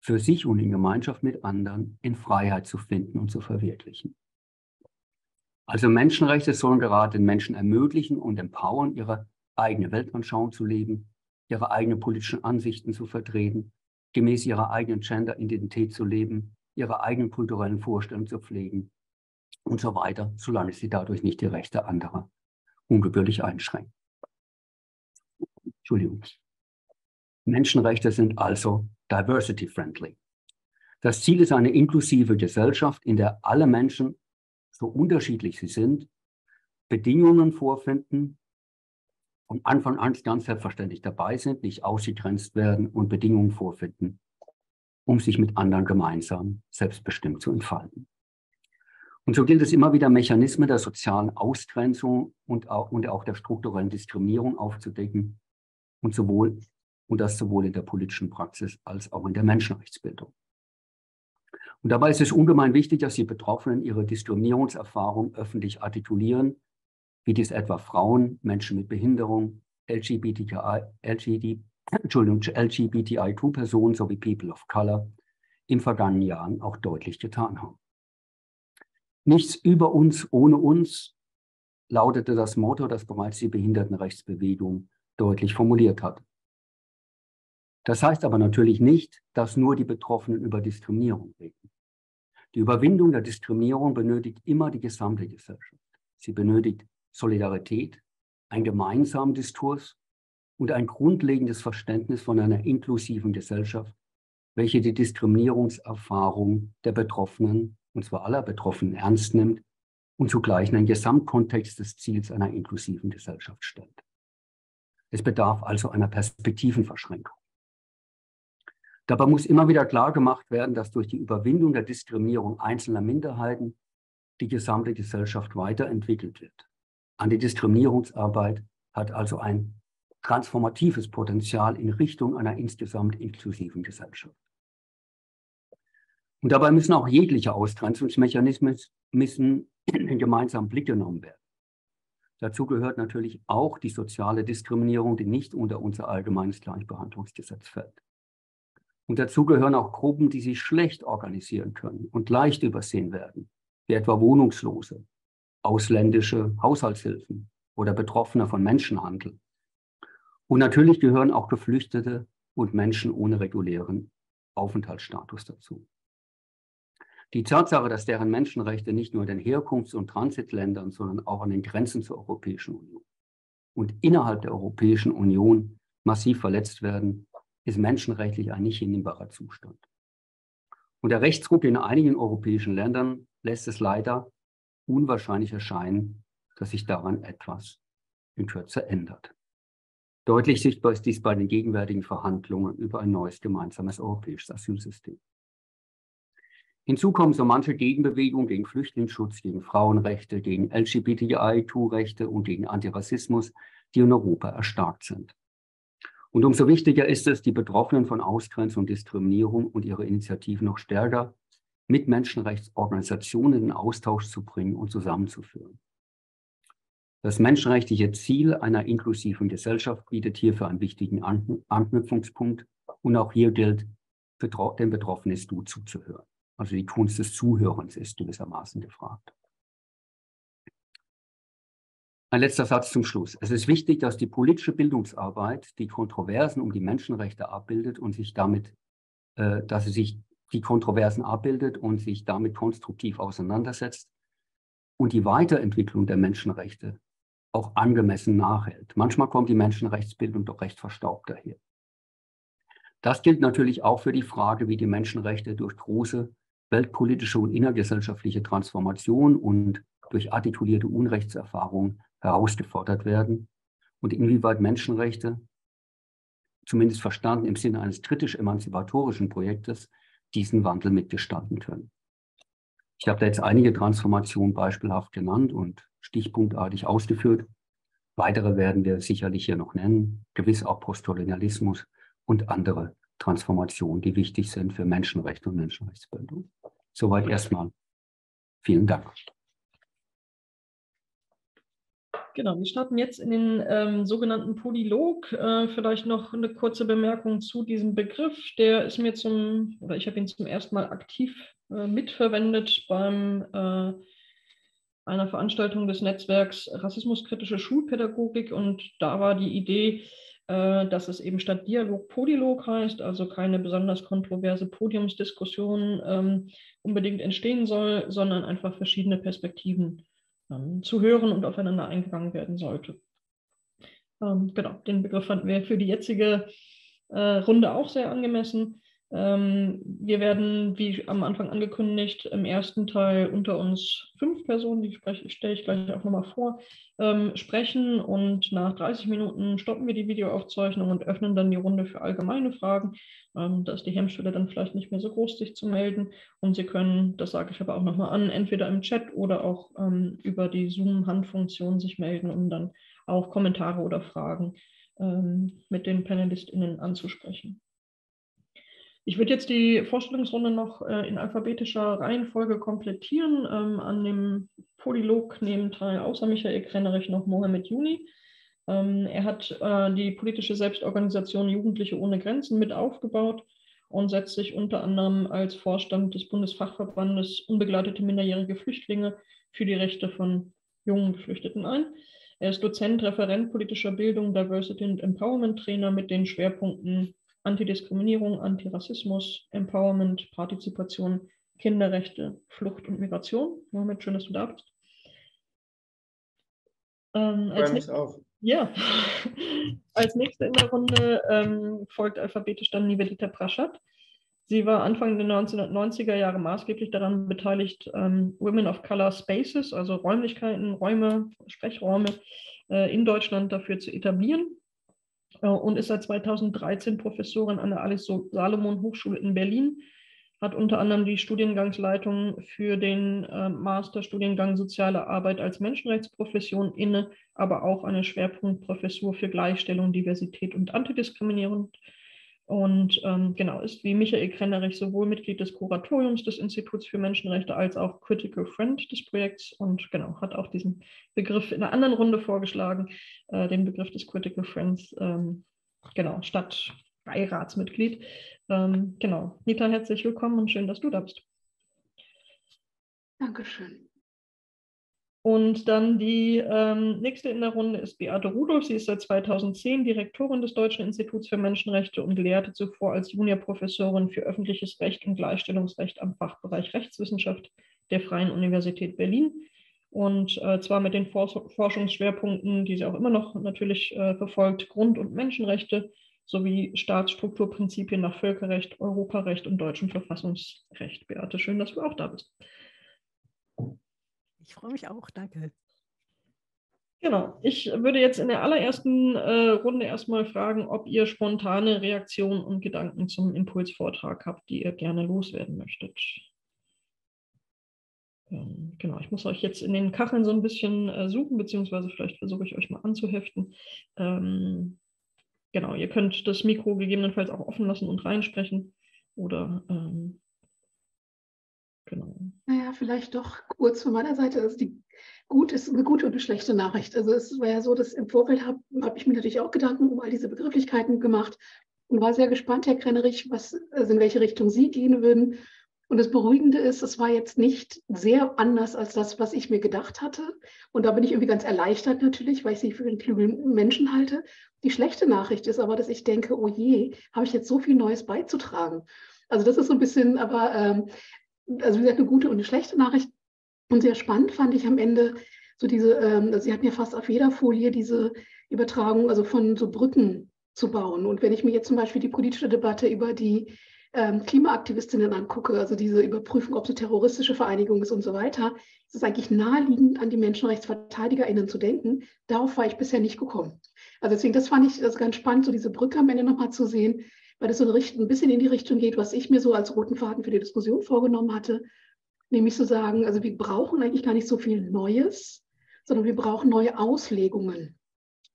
für sich und in Gemeinschaft mit anderen in Freiheit zu finden und zu verwirklichen. Also Menschenrechte sollen gerade den Menschen ermöglichen und empowern, ihre eigene Weltanschauung zu leben ihre eigenen politischen Ansichten zu vertreten, gemäß ihrer eigenen Gender-Identität zu leben, ihre eigenen kulturellen Vorstellungen zu pflegen und so weiter, solange sie dadurch nicht die Rechte anderer ungebührlich einschränken. Entschuldigung. Menschenrechte sind also diversity-friendly. Das Ziel ist eine inklusive Gesellschaft, in der alle Menschen, so unterschiedlich sie sind, Bedingungen vorfinden, von Anfang an ganz selbstverständlich dabei sind, nicht ausgegrenzt werden und Bedingungen vorfinden, um sich mit anderen gemeinsam selbstbestimmt zu entfalten. Und so gilt es immer wieder, Mechanismen der sozialen Ausgrenzung und auch, und auch der strukturellen Diskriminierung aufzudecken und, sowohl, und das sowohl in der politischen Praxis als auch in der Menschenrechtsbildung. Und dabei ist es ungemein wichtig, dass die Betroffenen ihre Diskriminierungserfahrung öffentlich artikulieren wie dies etwa Frauen, Menschen mit Behinderung, LGBTI, LGBT, LGBTIQ-Personen sowie People of Color in vergangenen Jahren auch deutlich getan haben. Nichts über uns ohne uns lautete das Motto, das bereits die Behindertenrechtsbewegung deutlich formuliert hat. Das heißt aber natürlich nicht, dass nur die Betroffenen über Diskriminierung reden. Die Überwindung der Diskriminierung benötigt immer die gesamte Gesellschaft. Sie benötigt Solidarität, einen gemeinsamen Diskurs und ein grundlegendes Verständnis von einer inklusiven Gesellschaft, welche die Diskriminierungserfahrung der Betroffenen, und zwar aller Betroffenen, ernst nimmt und zugleich einen Gesamtkontext des Ziels einer inklusiven Gesellschaft stellt. Es bedarf also einer Perspektivenverschränkung. Dabei muss immer wieder klar gemacht werden, dass durch die Überwindung der Diskriminierung einzelner Minderheiten die gesamte Gesellschaft weiterentwickelt wird. Antidiskriminierungsarbeit hat also ein transformatives Potenzial in Richtung einer insgesamt inklusiven Gesellschaft. Und dabei müssen auch jegliche Ausgrenzungsmechanismen in den gemeinsamen Blick genommen werden. Dazu gehört natürlich auch die soziale Diskriminierung, die nicht unter unser allgemeines Gleichbehandlungsgesetz fällt. Und dazu gehören auch Gruppen, die sich schlecht organisieren können und leicht übersehen werden, wie etwa Wohnungslose, ausländische Haushaltshilfen oder Betroffene von Menschenhandel. Und natürlich gehören auch Geflüchtete und Menschen ohne regulären Aufenthaltsstatus dazu. Die Tatsache, dass deren Menschenrechte nicht nur in den Herkunfts- und Transitländern, sondern auch an den Grenzen zur Europäischen Union und innerhalb der Europäischen Union massiv verletzt werden, ist menschenrechtlich ein nicht hinnehmbarer Zustand. Und der Rechtsruck in einigen europäischen Ländern lässt es leider unwahrscheinlich erscheinen, dass sich daran etwas in Kürze ändert. Deutlich sichtbar ist dies bei den gegenwärtigen Verhandlungen über ein neues gemeinsames europäisches Asylsystem. Hinzu kommen so manche Gegenbewegungen gegen Flüchtlingsschutz, gegen Frauenrechte, gegen LGBTIQ-Rechte und gegen Antirassismus, die in Europa erstarkt sind. Und umso wichtiger ist es, die Betroffenen von Ausgrenzung und Diskriminierung und ihre Initiativen noch stärker mit Menschenrechtsorganisationen in Austausch zu bringen und zusammenzuführen. Das menschenrechtliche Ziel einer inklusiven Gesellschaft bietet hierfür einen wichtigen Anknüpfungspunkt und auch hier gilt, den Betroffenen ist du zuzuhören. Also die Kunst des Zuhörens ist gewissermaßen gefragt. Ein letzter Satz zum Schluss. Es ist wichtig, dass die politische Bildungsarbeit die Kontroversen um die Menschenrechte abbildet und sich damit, äh, dass sie sich die Kontroversen abbildet und sich damit konstruktiv auseinandersetzt und die Weiterentwicklung der Menschenrechte auch angemessen nachhält. Manchmal kommt die Menschenrechtsbildung doch recht verstaubt daher. Das gilt natürlich auch für die Frage, wie die Menschenrechte durch große weltpolitische und innergesellschaftliche Transformation und durch artikulierte Unrechtserfahrungen herausgefordert werden und inwieweit Menschenrechte, zumindest verstanden im Sinne eines kritisch-emanzipatorischen Projektes, diesen Wandel mitgestalten können. Ich habe da jetzt einige Transformationen beispielhaft genannt und stichpunktartig ausgeführt. Weitere werden wir sicherlich hier noch nennen, gewiss auch Postkolonialismus und andere Transformationen, die wichtig sind für Menschenrechte und Menschenrechtsbildung. Soweit erstmal. Vielen Dank. Genau, wir starten jetzt in den ähm, sogenannten Polylog. Äh, vielleicht noch eine kurze Bemerkung zu diesem Begriff. Der ist mir zum, oder ich habe ihn zum ersten Mal aktiv äh, mitverwendet beim äh, einer Veranstaltung des Netzwerks Rassismuskritische Schulpädagogik. Und da war die Idee, äh, dass es eben statt Dialog Polylog heißt, also keine besonders kontroverse Podiumsdiskussion ähm, unbedingt entstehen soll, sondern einfach verschiedene Perspektiven ähm, zu hören und aufeinander eingegangen werden sollte. Ähm, genau, den Begriff fanden wir für die jetzige äh, Runde auch sehr angemessen. Ähm, wir werden, wie am Anfang angekündigt, im ersten Teil unter uns fünf Personen, die stelle ich gleich auch nochmal vor, ähm, sprechen und nach 30 Minuten stoppen wir die Videoaufzeichnung und öffnen dann die Runde für allgemeine Fragen. Ähm, da ist die Hemmschwelle dann vielleicht nicht mehr so groß, sich zu melden und Sie können, das sage ich aber auch nochmal an, entweder im Chat oder auch ähm, über die Zoom-Handfunktion sich melden, um dann auch Kommentare oder Fragen ähm, mit den PanelistInnen anzusprechen. Ich würde jetzt die Vorstellungsrunde noch äh, in alphabetischer Reihenfolge komplettieren. Ähm, an dem Polylog nehmen teil außer Michael Krennerich noch Mohamed Juni. Ähm, er hat äh, die politische Selbstorganisation Jugendliche ohne Grenzen mit aufgebaut und setzt sich unter anderem als Vorstand des Bundesfachverbandes Unbegleitete minderjährige Flüchtlinge für die Rechte von jungen Geflüchteten ein. Er ist Dozent, Referent politischer Bildung, Diversity und Empowerment Trainer mit den Schwerpunkten Antidiskriminierung, Antirassismus, Empowerment, Partizipation, Kinderrechte, Flucht und Migration. Mohamed, schön, dass du da bist. Ähm, als mich auch. Ja, [laughs] als nächste in der Runde ähm, folgt alphabetisch dann Nivedita Praschat. Sie war Anfang der 1990er Jahre maßgeblich daran beteiligt, ähm, Women of Color Spaces, also Räumlichkeiten, Räume, Sprechräume äh, in Deutschland dafür zu etablieren und ist seit 2013 Professorin an der Alice Salomon Hochschule in Berlin hat unter anderem die Studiengangsleitung für den äh, Masterstudiengang Soziale Arbeit als Menschenrechtsprofession inne, aber auch eine Schwerpunktprofessur für Gleichstellung, Diversität und Antidiskriminierung. Und ähm, genau, ist wie Michael Krennerich sowohl Mitglied des Kuratoriums des Instituts für Menschenrechte als auch Critical Friend des Projekts und genau, hat auch diesen Begriff in einer anderen Runde vorgeschlagen, äh, den Begriff des Critical Friends, ähm, genau, statt Beiratsmitglied. Ähm, genau. Nita, herzlich willkommen und schön, dass du da bist. Dankeschön. Und dann die ähm, nächste in der Runde ist Beate Rudolph. Sie ist seit 2010 Direktorin des Deutschen Instituts für Menschenrechte und lehrte zuvor als Juniorprofessorin für öffentliches Recht und Gleichstellungsrecht am Fachbereich Rechtswissenschaft der Freien Universität Berlin. Und äh, zwar mit den Forschungsschwerpunkten, die sie auch immer noch natürlich äh, verfolgt, Grund- und Menschenrechte, sowie Staatsstrukturprinzipien nach Völkerrecht, Europarecht und deutschem Verfassungsrecht. Beate, schön, dass du auch da bist. Ich freue mich auch, danke. Genau, ich würde jetzt in der allerersten äh, Runde erstmal fragen, ob ihr spontane Reaktionen und Gedanken zum Impulsvortrag habt, die ihr gerne loswerden möchtet. Ähm, genau, ich muss euch jetzt in den Kacheln so ein bisschen äh, suchen, beziehungsweise vielleicht versuche ich euch mal anzuheften. Ähm, genau, ihr könnt das Mikro gegebenenfalls auch offen lassen und reinsprechen. Oder ähm, genau. Naja, vielleicht doch kurz von meiner Seite. Also die gut ist eine gute und eine schlechte Nachricht. Also es war ja so, dass im Vorfeld habe hab ich mir natürlich auch Gedanken um all diese Begrifflichkeiten gemacht und war sehr gespannt, Herr Krennerich, was, also in welche Richtung Sie gehen würden. Und das Beruhigende ist, es war jetzt nicht sehr anders als das, was ich mir gedacht hatte. Und da bin ich irgendwie ganz erleichtert natürlich, weil ich sie für einen klugen Menschen halte. Die schlechte Nachricht ist aber, dass ich denke, oh je, habe ich jetzt so viel Neues beizutragen. Also das ist so ein bisschen, aber ähm, also wie gesagt, eine gute und eine schlechte Nachricht. Und sehr spannend fand ich am Ende so diese, ähm, also Sie hatten ja fast auf jeder Folie diese Übertragung, also von so Brücken zu bauen. Und wenn ich mir jetzt zum Beispiel die politische Debatte über die ähm, Klimaaktivistinnen angucke, also diese Überprüfung, ob es eine terroristische Vereinigung ist und so weiter, ist es eigentlich naheliegend, an die MenschenrechtsverteidigerInnen zu denken. Darauf war ich bisher nicht gekommen. Also deswegen, das fand ich das ganz spannend, so diese Brücke am Ende nochmal zu sehen, weil das so ein bisschen in die Richtung geht, was ich mir so als roten Faden für die Diskussion vorgenommen hatte, nämlich zu sagen, also wir brauchen eigentlich gar nicht so viel Neues, sondern wir brauchen neue Auslegungen.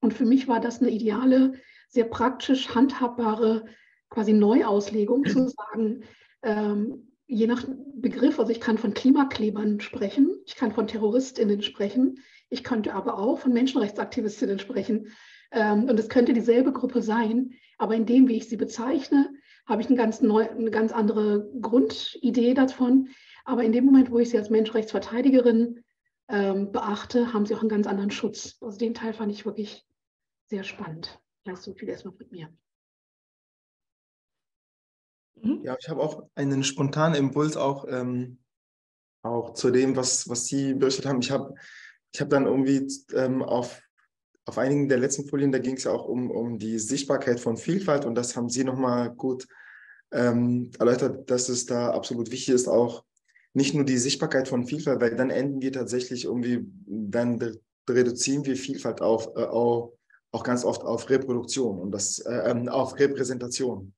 Und für mich war das eine ideale, sehr praktisch handhabbare quasi Neuauslegung zu [clears throat] sagen, ähm, je nach Begriff, also ich kann von Klimaklebern sprechen, ich kann von TerroristInnen sprechen, ich könnte aber auch von Menschenrechtsaktivistinnen sprechen. Ähm, und es könnte dieselbe Gruppe sein, aber in dem, wie ich sie bezeichne, habe ich eine ganz, neu, eine ganz andere Grundidee davon. Aber in dem Moment, wo ich sie als Menschenrechtsverteidigerin ähm, beachte, haben sie auch einen ganz anderen Schutz. Also den Teil fand ich wirklich sehr spannend. Vielleicht so viel erstmal mit mir. Mhm. Ja, ich habe auch einen spontanen Impuls auch, ähm, auch zu dem, was, was Sie berichtet haben. Ich habe ich hab dann irgendwie ähm, auf, auf einigen der letzten Folien, da ging es ja auch um, um die Sichtbarkeit von Vielfalt und das haben Sie nochmal gut ähm, erläutert, dass es da absolut wichtig ist, auch nicht nur die Sichtbarkeit von Vielfalt, weil dann enden wir tatsächlich irgendwie, dann reduzieren wir Vielfalt auf, äh, auch, auch ganz oft auf Reproduktion und das äh, ähm, auf Repräsentation.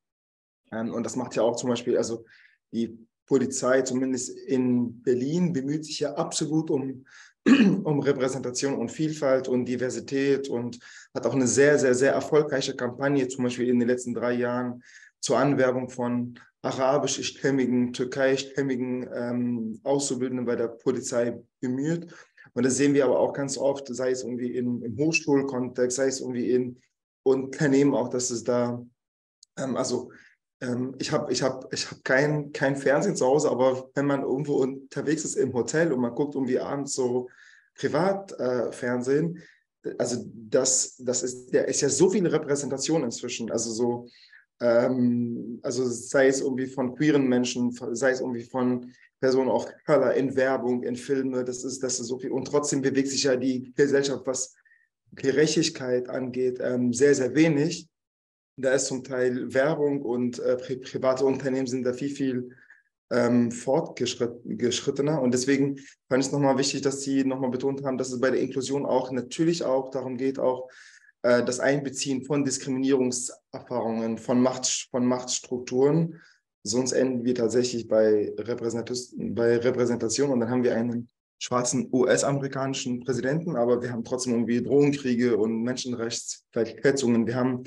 Ähm, und das macht ja auch zum Beispiel, also die Polizei, zumindest in Berlin, bemüht sich ja absolut um, [clears throat] um Repräsentation und Vielfalt und Diversität und hat auch eine sehr, sehr, sehr erfolgreiche Kampagne, zum Beispiel in den letzten drei Jahren, zur Anwerbung von arabischstämmigen, türkeistämmigen ähm, Auszubildenden bei der Polizei bemüht. Und das sehen wir aber auch ganz oft, sei es irgendwie in, im Hochschulkontext, sei es irgendwie in Unternehmen auch, dass es da, ähm, also ähm, ich habe ich hab, ich hab kein, kein Fernsehen zu Hause, aber wenn man irgendwo unterwegs ist im Hotel und man guckt irgendwie abends so Privatfernsehen, äh, also das, das ist, der ist ja so viel Repräsentation inzwischen. Also so, ähm, also sei es irgendwie von queeren Menschen, sei es irgendwie von Personen of Color in Werbung, in Filme, das ist, das ist so viel. Und trotzdem bewegt sich ja die Gesellschaft, was Gerechtigkeit angeht, ähm, sehr, sehr wenig. Da ist zum Teil Werbung und äh, pri private Unternehmen sind da viel, viel ähm, fortgeschrittener. Und deswegen fand ich es nochmal wichtig, dass Sie nochmal betont haben, dass es bei der Inklusion auch natürlich auch darum geht, auch äh, das Einbeziehen von Diskriminierungserfahrungen, von, Macht, von Machtstrukturen. Sonst enden wir tatsächlich bei, Repräsentation, bei Repräsentation und dann haben wir einen schwarzen US-amerikanischen Präsidenten, aber wir haben trotzdem irgendwie Drogenkriege und Menschenrechtsverletzungen. Wir haben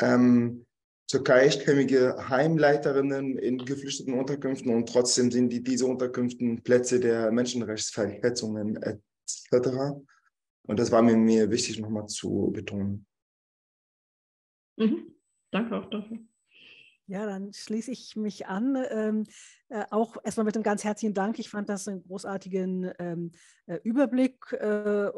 ähm, türkeistämmige Heimleiterinnen in geflüchteten Unterkünften und trotzdem sind die, diese Unterkünften Plätze der Menschenrechtsverletzungen etc. Und das war mir, mir wichtig nochmal zu betonen. Mhm. Danke auch dafür. Ja, dann schließe ich mich an. Ähm, äh, auch erstmal mit einem ganz herzlichen Dank. Ich fand das einen großartigen ähm, äh, Überblick äh,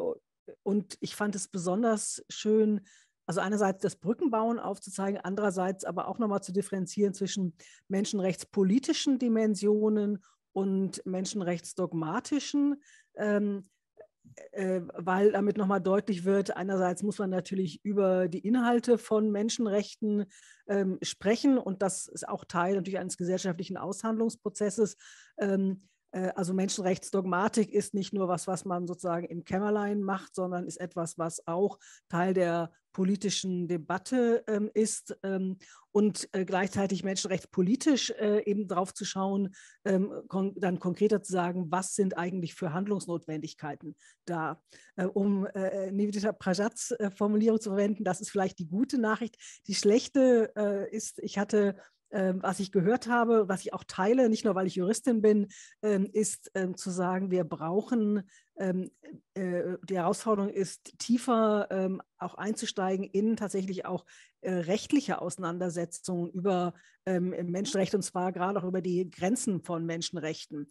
und ich fand es besonders schön, also einerseits das Brückenbauen aufzuzeigen, andererseits aber auch nochmal zu differenzieren zwischen menschenrechtspolitischen Dimensionen und menschenrechtsdogmatischen. Ähm, äh, weil damit nochmal deutlich wird, einerseits muss man natürlich über die Inhalte von Menschenrechten ähm, sprechen und das ist auch Teil natürlich eines gesellschaftlichen Aushandlungsprozesses. Ähm, äh, also Menschenrechtsdogmatik ist nicht nur was, was man sozusagen im Kämmerlein macht, sondern ist etwas, was auch Teil der politischen Debatte ähm, ist ähm, und äh, gleichzeitig menschenrechtspolitisch äh, eben drauf zu schauen, ähm, kon dann konkreter zu sagen, was sind eigentlich für Handlungsnotwendigkeiten da. Äh, um äh, Nivedita Prajats äh, Formulierung zu verwenden, das ist vielleicht die gute Nachricht. Die schlechte äh, ist, ich hatte was ich gehört habe, was ich auch teile, nicht nur weil ich Juristin bin, ähm, ist ähm, zu sagen, wir brauchen ähm, äh, die Herausforderung ist, tiefer ähm, auch einzusteigen in tatsächlich auch äh, rechtliche Auseinandersetzungen über ähm, Menschenrechte und zwar gerade auch über die Grenzen von Menschenrechten.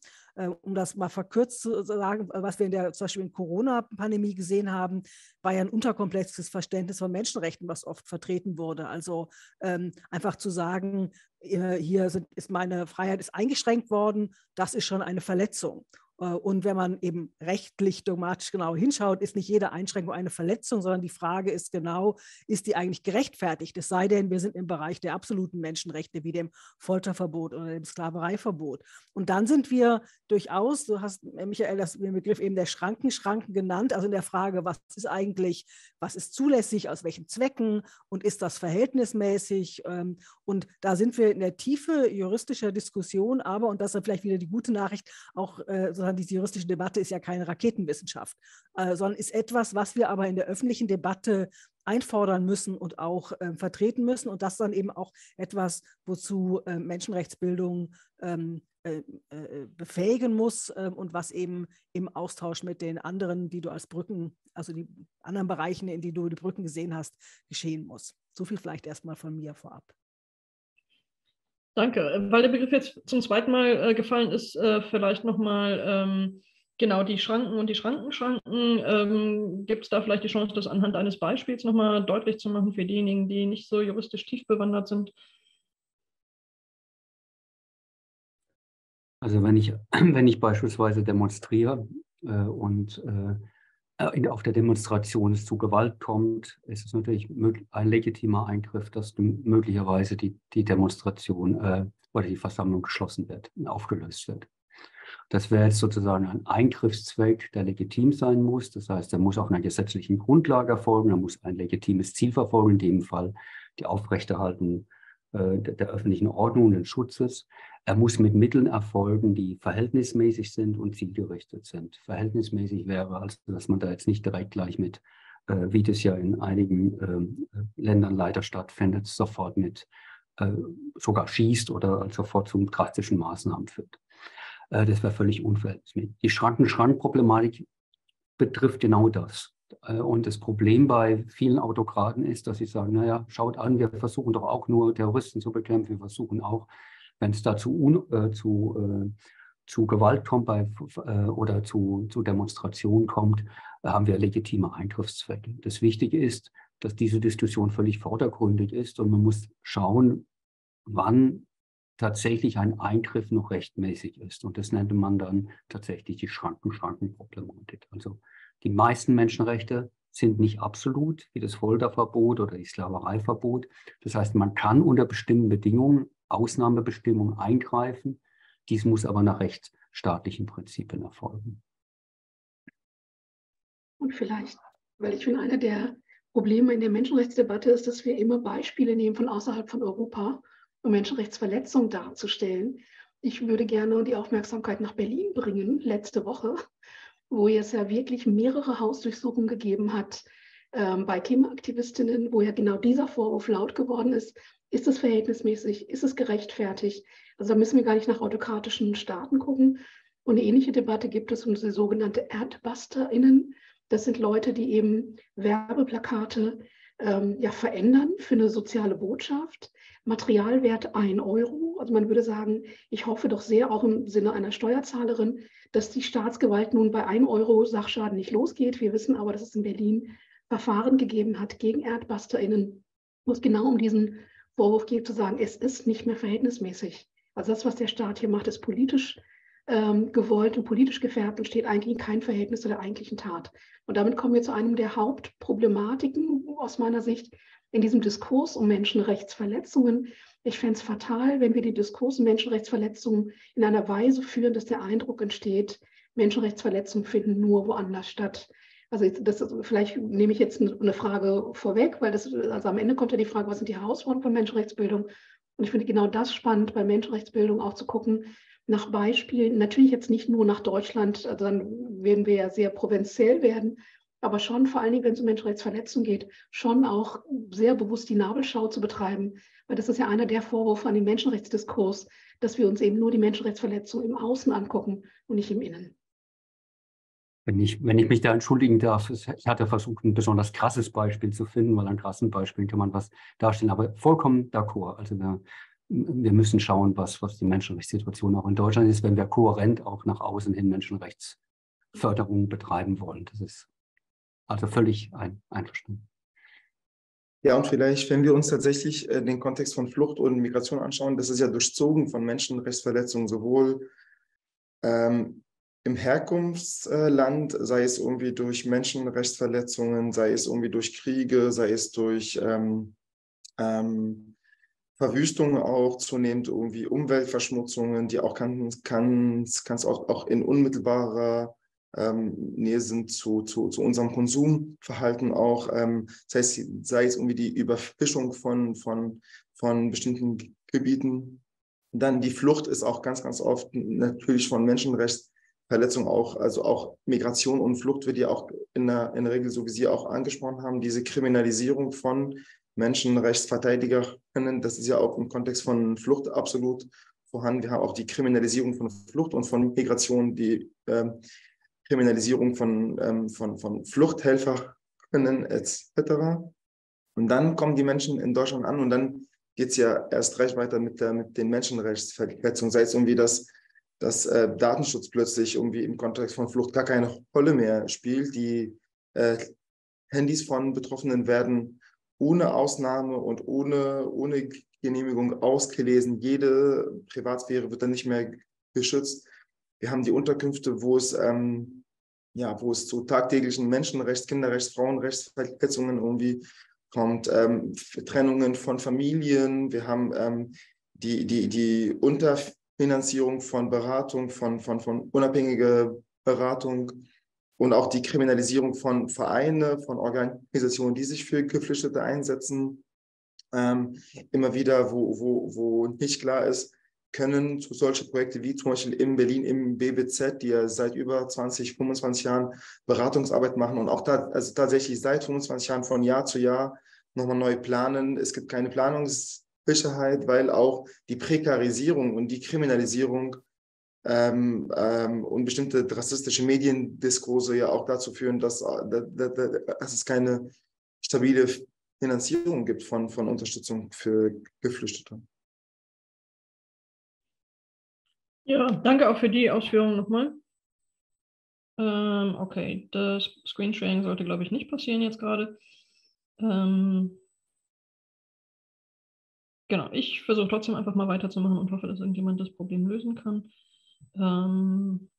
Um das mal verkürzt zu sagen, was wir in der, zum Beispiel in Corona-Pandemie gesehen haben, war ja ein unterkomplexes Verständnis von Menschenrechten, was oft vertreten wurde. Also ähm, einfach zu sagen, hier sind, ist meine Freiheit ist eingeschränkt worden, das ist schon eine Verletzung. Äh, und wenn man eben rechtlich dogmatisch genau hinschaut, ist nicht jede Einschränkung eine Verletzung, sondern die Frage ist genau, ist die eigentlich gerechtfertigt? Es sei denn, wir sind im Bereich der absoluten Menschenrechte, wie dem Folterverbot oder dem Sklavereiverbot. Und dann sind wir durchaus, du hast, Michael, das, den Begriff eben der Schrankenschranken genannt, also in der Frage, was ist eigentlich, was ist zulässig, aus welchen Zwecken und ist das verhältnismäßig? Ähm, und da sind wir in der Tiefe juristischer Diskussion, aber, und das ist vielleicht wieder die gute Nachricht, auch äh, sondern diese juristische Debatte ist ja keine Raketenwissenschaft, äh, sondern ist etwas, was wir aber in der öffentlichen Debatte einfordern müssen und auch äh, vertreten müssen. Und das dann eben auch etwas, wozu äh, Menschenrechtsbildung ähm, äh, äh, befähigen muss ähm, und was eben im Austausch mit den anderen, die du als Brücken, also die anderen Bereichen, in die du die Brücken gesehen hast, geschehen muss. So viel vielleicht erstmal von mir vorab. Danke. Äh, weil der Begriff jetzt zum zweiten Mal äh, gefallen ist, äh, vielleicht nochmal ähm, genau die Schranken und die Schrankenschranken. Ähm, Gibt es da vielleicht die Chance, das anhand eines Beispiels nochmal deutlich zu machen für diejenigen, die nicht so juristisch tief bewandert sind? Also wenn ich, [clears throat] wenn ich beispielsweise demonstriere äh, und äh, äh, auf der Demonstration es zu Gewalt kommt, ist es natürlich ein legitimer Eingriff, dass möglicherweise die, die Demonstration äh, oder die Versammlung geschlossen wird, aufgelöst wird. Das wäre jetzt sozusagen ein Eingriffszweck, der legitim sein muss. Das heißt, er muss auch einer gesetzlichen Grundlage erfolgen, er muss ein legitimes Ziel verfolgen, in dem Fall die Aufrechterhaltung äh, der, öffentlichen Ordnung und des Schutzes. Er muss mit Mitteln erfolgen, die verhältnismäßig sind und zielgerichtet sind. Verhältnismäßig wäre also, dass man da jetzt nicht direkt gleich mit, äh, wie das ja in einigen äh, Ländern leider stattfindet, sofort mit äh, sogar schießt oder sofort zu drastischen Maßnahmen führt. Äh, das wäre völlig unverhältnismäßig. Die Schranken-Schrank-Problematik betrifft genau das. Äh, und das Problem bei vielen Autokraten ist, dass sie sagen, naja, schaut an, wir versuchen doch auch nur Terroristen zu bekämpfen, wir versuchen auch, wenn es dazu äh, zu, äh, zu Gewalt kommt bei, äh, oder zu, zu Demonstrationen kommt, äh, haben wir legitime Eingriffszwecke. Das Wichtige ist, dass diese Diskussion völlig vordergründig ist und man muss schauen, wann tatsächlich ein Eingriff noch rechtmäßig ist. Und das nennt man dann tatsächlich die Schranken-Schranken-Problematik. Also die meisten Menschenrechte sind nicht absolut, wie das Folterverbot oder die Sklavereiverbot. Das heißt, man kann unter bestimmten Bedingungen, Ausnahmebestimmungen eingreifen. Dies muss aber nach rechtsstaatlichen Prinzipien erfolgen. Und vielleicht, weil ich finde, einer der Probleme in der Menschenrechtsdebatte ist, dass wir immer Beispiele nehmen von außerhalb von Europa, um Menschenrechtsverletzungen darzustellen. Ich würde gerne die Aufmerksamkeit nach Berlin bringen, letzte Woche, wo es ja wirklich mehrere Hausdurchsuchungen gegeben hat ähm, bei Klimaaktivistinnen, wo ja genau dieser Vorwurf laut geworden ist. Ist es verhältnismäßig? Ist es gerechtfertigt? Also da müssen wir gar nicht nach autokratischen Staaten gucken. Und eine ähnliche Debatte gibt es um sogenannte ErdbusterInnen. Das sind Leute, die eben Werbeplakate ähm, ja, verändern für eine soziale Botschaft. Materialwert 1 Euro. Also man würde sagen, ich hoffe doch sehr auch im Sinne einer Steuerzahlerin, dass die Staatsgewalt nun bei 1 Euro Sachschaden nicht losgeht. Wir wissen aber, dass es in Berlin Verfahren gegeben hat gegen ErdbusterInnen, wo es genau um diesen Vorwurf geht, zu sagen, es ist nicht mehr verhältnismäßig. Also das, was der Staat hier macht, ist politisch ähm, gewollt und politisch gefärbt und steht eigentlich in keinem Verhältnis zu der eigentlichen Tat. Und damit kommen wir zu einem der Hauptproblematiken aus meiner Sicht in diesem Diskurs um Menschenrechtsverletzungen. Ich fände es fatal, wenn wir die Diskurs um Menschenrechtsverletzungen in einer Weise führen, dass der Eindruck entsteht, Menschenrechtsverletzungen finden nur woanders statt. Also das ist, vielleicht nehme ich jetzt eine Frage vorweg, weil das, also am Ende kommt ja die Frage, was sind die Herausforderungen von Menschenrechtsbildung? Und ich finde genau das spannend bei Menschenrechtsbildung auch zu gucken, nach Beispielen, natürlich jetzt nicht nur nach Deutschland, also dann werden wir ja sehr provinziell werden, aber schon vor allen Dingen, wenn es um Menschenrechtsverletzungen geht, schon auch sehr bewusst die Nabelschau zu betreiben, weil das ist ja einer der Vorwürfe an den Menschenrechtsdiskurs, dass wir uns eben nur die Menschenrechtsverletzungen im Außen angucken und nicht im Innen. Wenn ich, wenn ich mich da entschuldigen darf, ich hatte versucht, ein besonders krasses Beispiel zu finden, weil an krassen Beispielen kann man was darstellen, aber vollkommen d'accord. Also wir wir müssen schauen, was, was die Menschenrechtssituation auch in Deutschland ist, wenn wir kohärent auch nach außen hin Menschenrechtsförderung betreiben wollen. Das ist also völlig ein, einverstanden. Ja, und vielleicht, wenn wir uns tatsächlich äh, den Kontext von Flucht und Migration anschauen, das ist ja durchzogen von Menschenrechtsverletzungen, sowohl ähm, im Herkunftsland, sei es irgendwie durch Menschenrechtsverletzungen, sei es irgendwie durch Kriege, sei es durch ähm, ähm, Verwüstungen auch zunehmend, irgendwie Umweltverschmutzungen, die auch kann, kann, kann es auch, auch in unmittelbarer ähm, Nähe sind zu, zu, zu unserem Konsumverhalten auch. Ähm, das heißt, sei es irgendwie die Überfischung von, von, von bestimmten Gebieten. Dann die Flucht ist auch ganz, ganz oft natürlich von Menschenrechtsverletzungen auch, also auch Migration und Flucht wird ja auch in der, in der Regel, so wie Sie auch angesprochen haben, diese Kriminalisierung von Menschenrechtsverteidigerinnen, das ist ja auch im Kontext von Flucht absolut vorhanden. Wir haben auch die Kriminalisierung von Flucht und von Migration, die äh, Kriminalisierung von, ähm, von, von Fluchthelferinnen etc. Und dann kommen die Menschen in Deutschland an und dann geht es ja erst recht weiter mit, der, mit den Menschenrechtsverletzungen, sei es irgendwie, dass, dass äh, Datenschutz plötzlich irgendwie im Kontext von Flucht gar keine Rolle mehr spielt. Die äh, Handys von Betroffenen werden ohne Ausnahme und ohne, ohne Genehmigung ausgelesen. Jede Privatsphäre wird dann nicht mehr geschützt. Wir haben die Unterkünfte, wo es, ähm, ja, wo es zu tagtäglichen Menschenrechts-, Kinderrechts-, Frauenrechtsverletzungen irgendwie kommt, ähm, Trennungen von Familien. Wir haben ähm, die, die, die Unterfinanzierung von Beratung, von, von, von unabhängiger Beratung und auch die Kriminalisierung von Vereinen, von Organisationen, die sich für Geflüchtete einsetzen. Ähm, immer wieder, wo, wo, wo nicht klar ist, können solche Projekte wie zum Beispiel in Berlin im BBZ, die ja seit über 20, 25 Jahren Beratungsarbeit machen und auch da, also tatsächlich seit 25 Jahren von Jahr zu Jahr nochmal neu planen. Es gibt keine Planungssicherheit, weil auch die Prekarisierung und die Kriminalisierung ähm, ähm, und bestimmte rassistische Mediendiskurse ja auch dazu führen, dass, dass es keine stabile Finanzierung gibt von, von Unterstützung für Geflüchtete. Ja, danke auch für die Ausführungen nochmal. Ähm, okay, das Screensharing sollte, glaube ich, nicht passieren jetzt gerade. Ähm, genau, ich versuche trotzdem einfach mal weiterzumachen und hoffe, dass irgendjemand das Problem lösen kann. Ähm,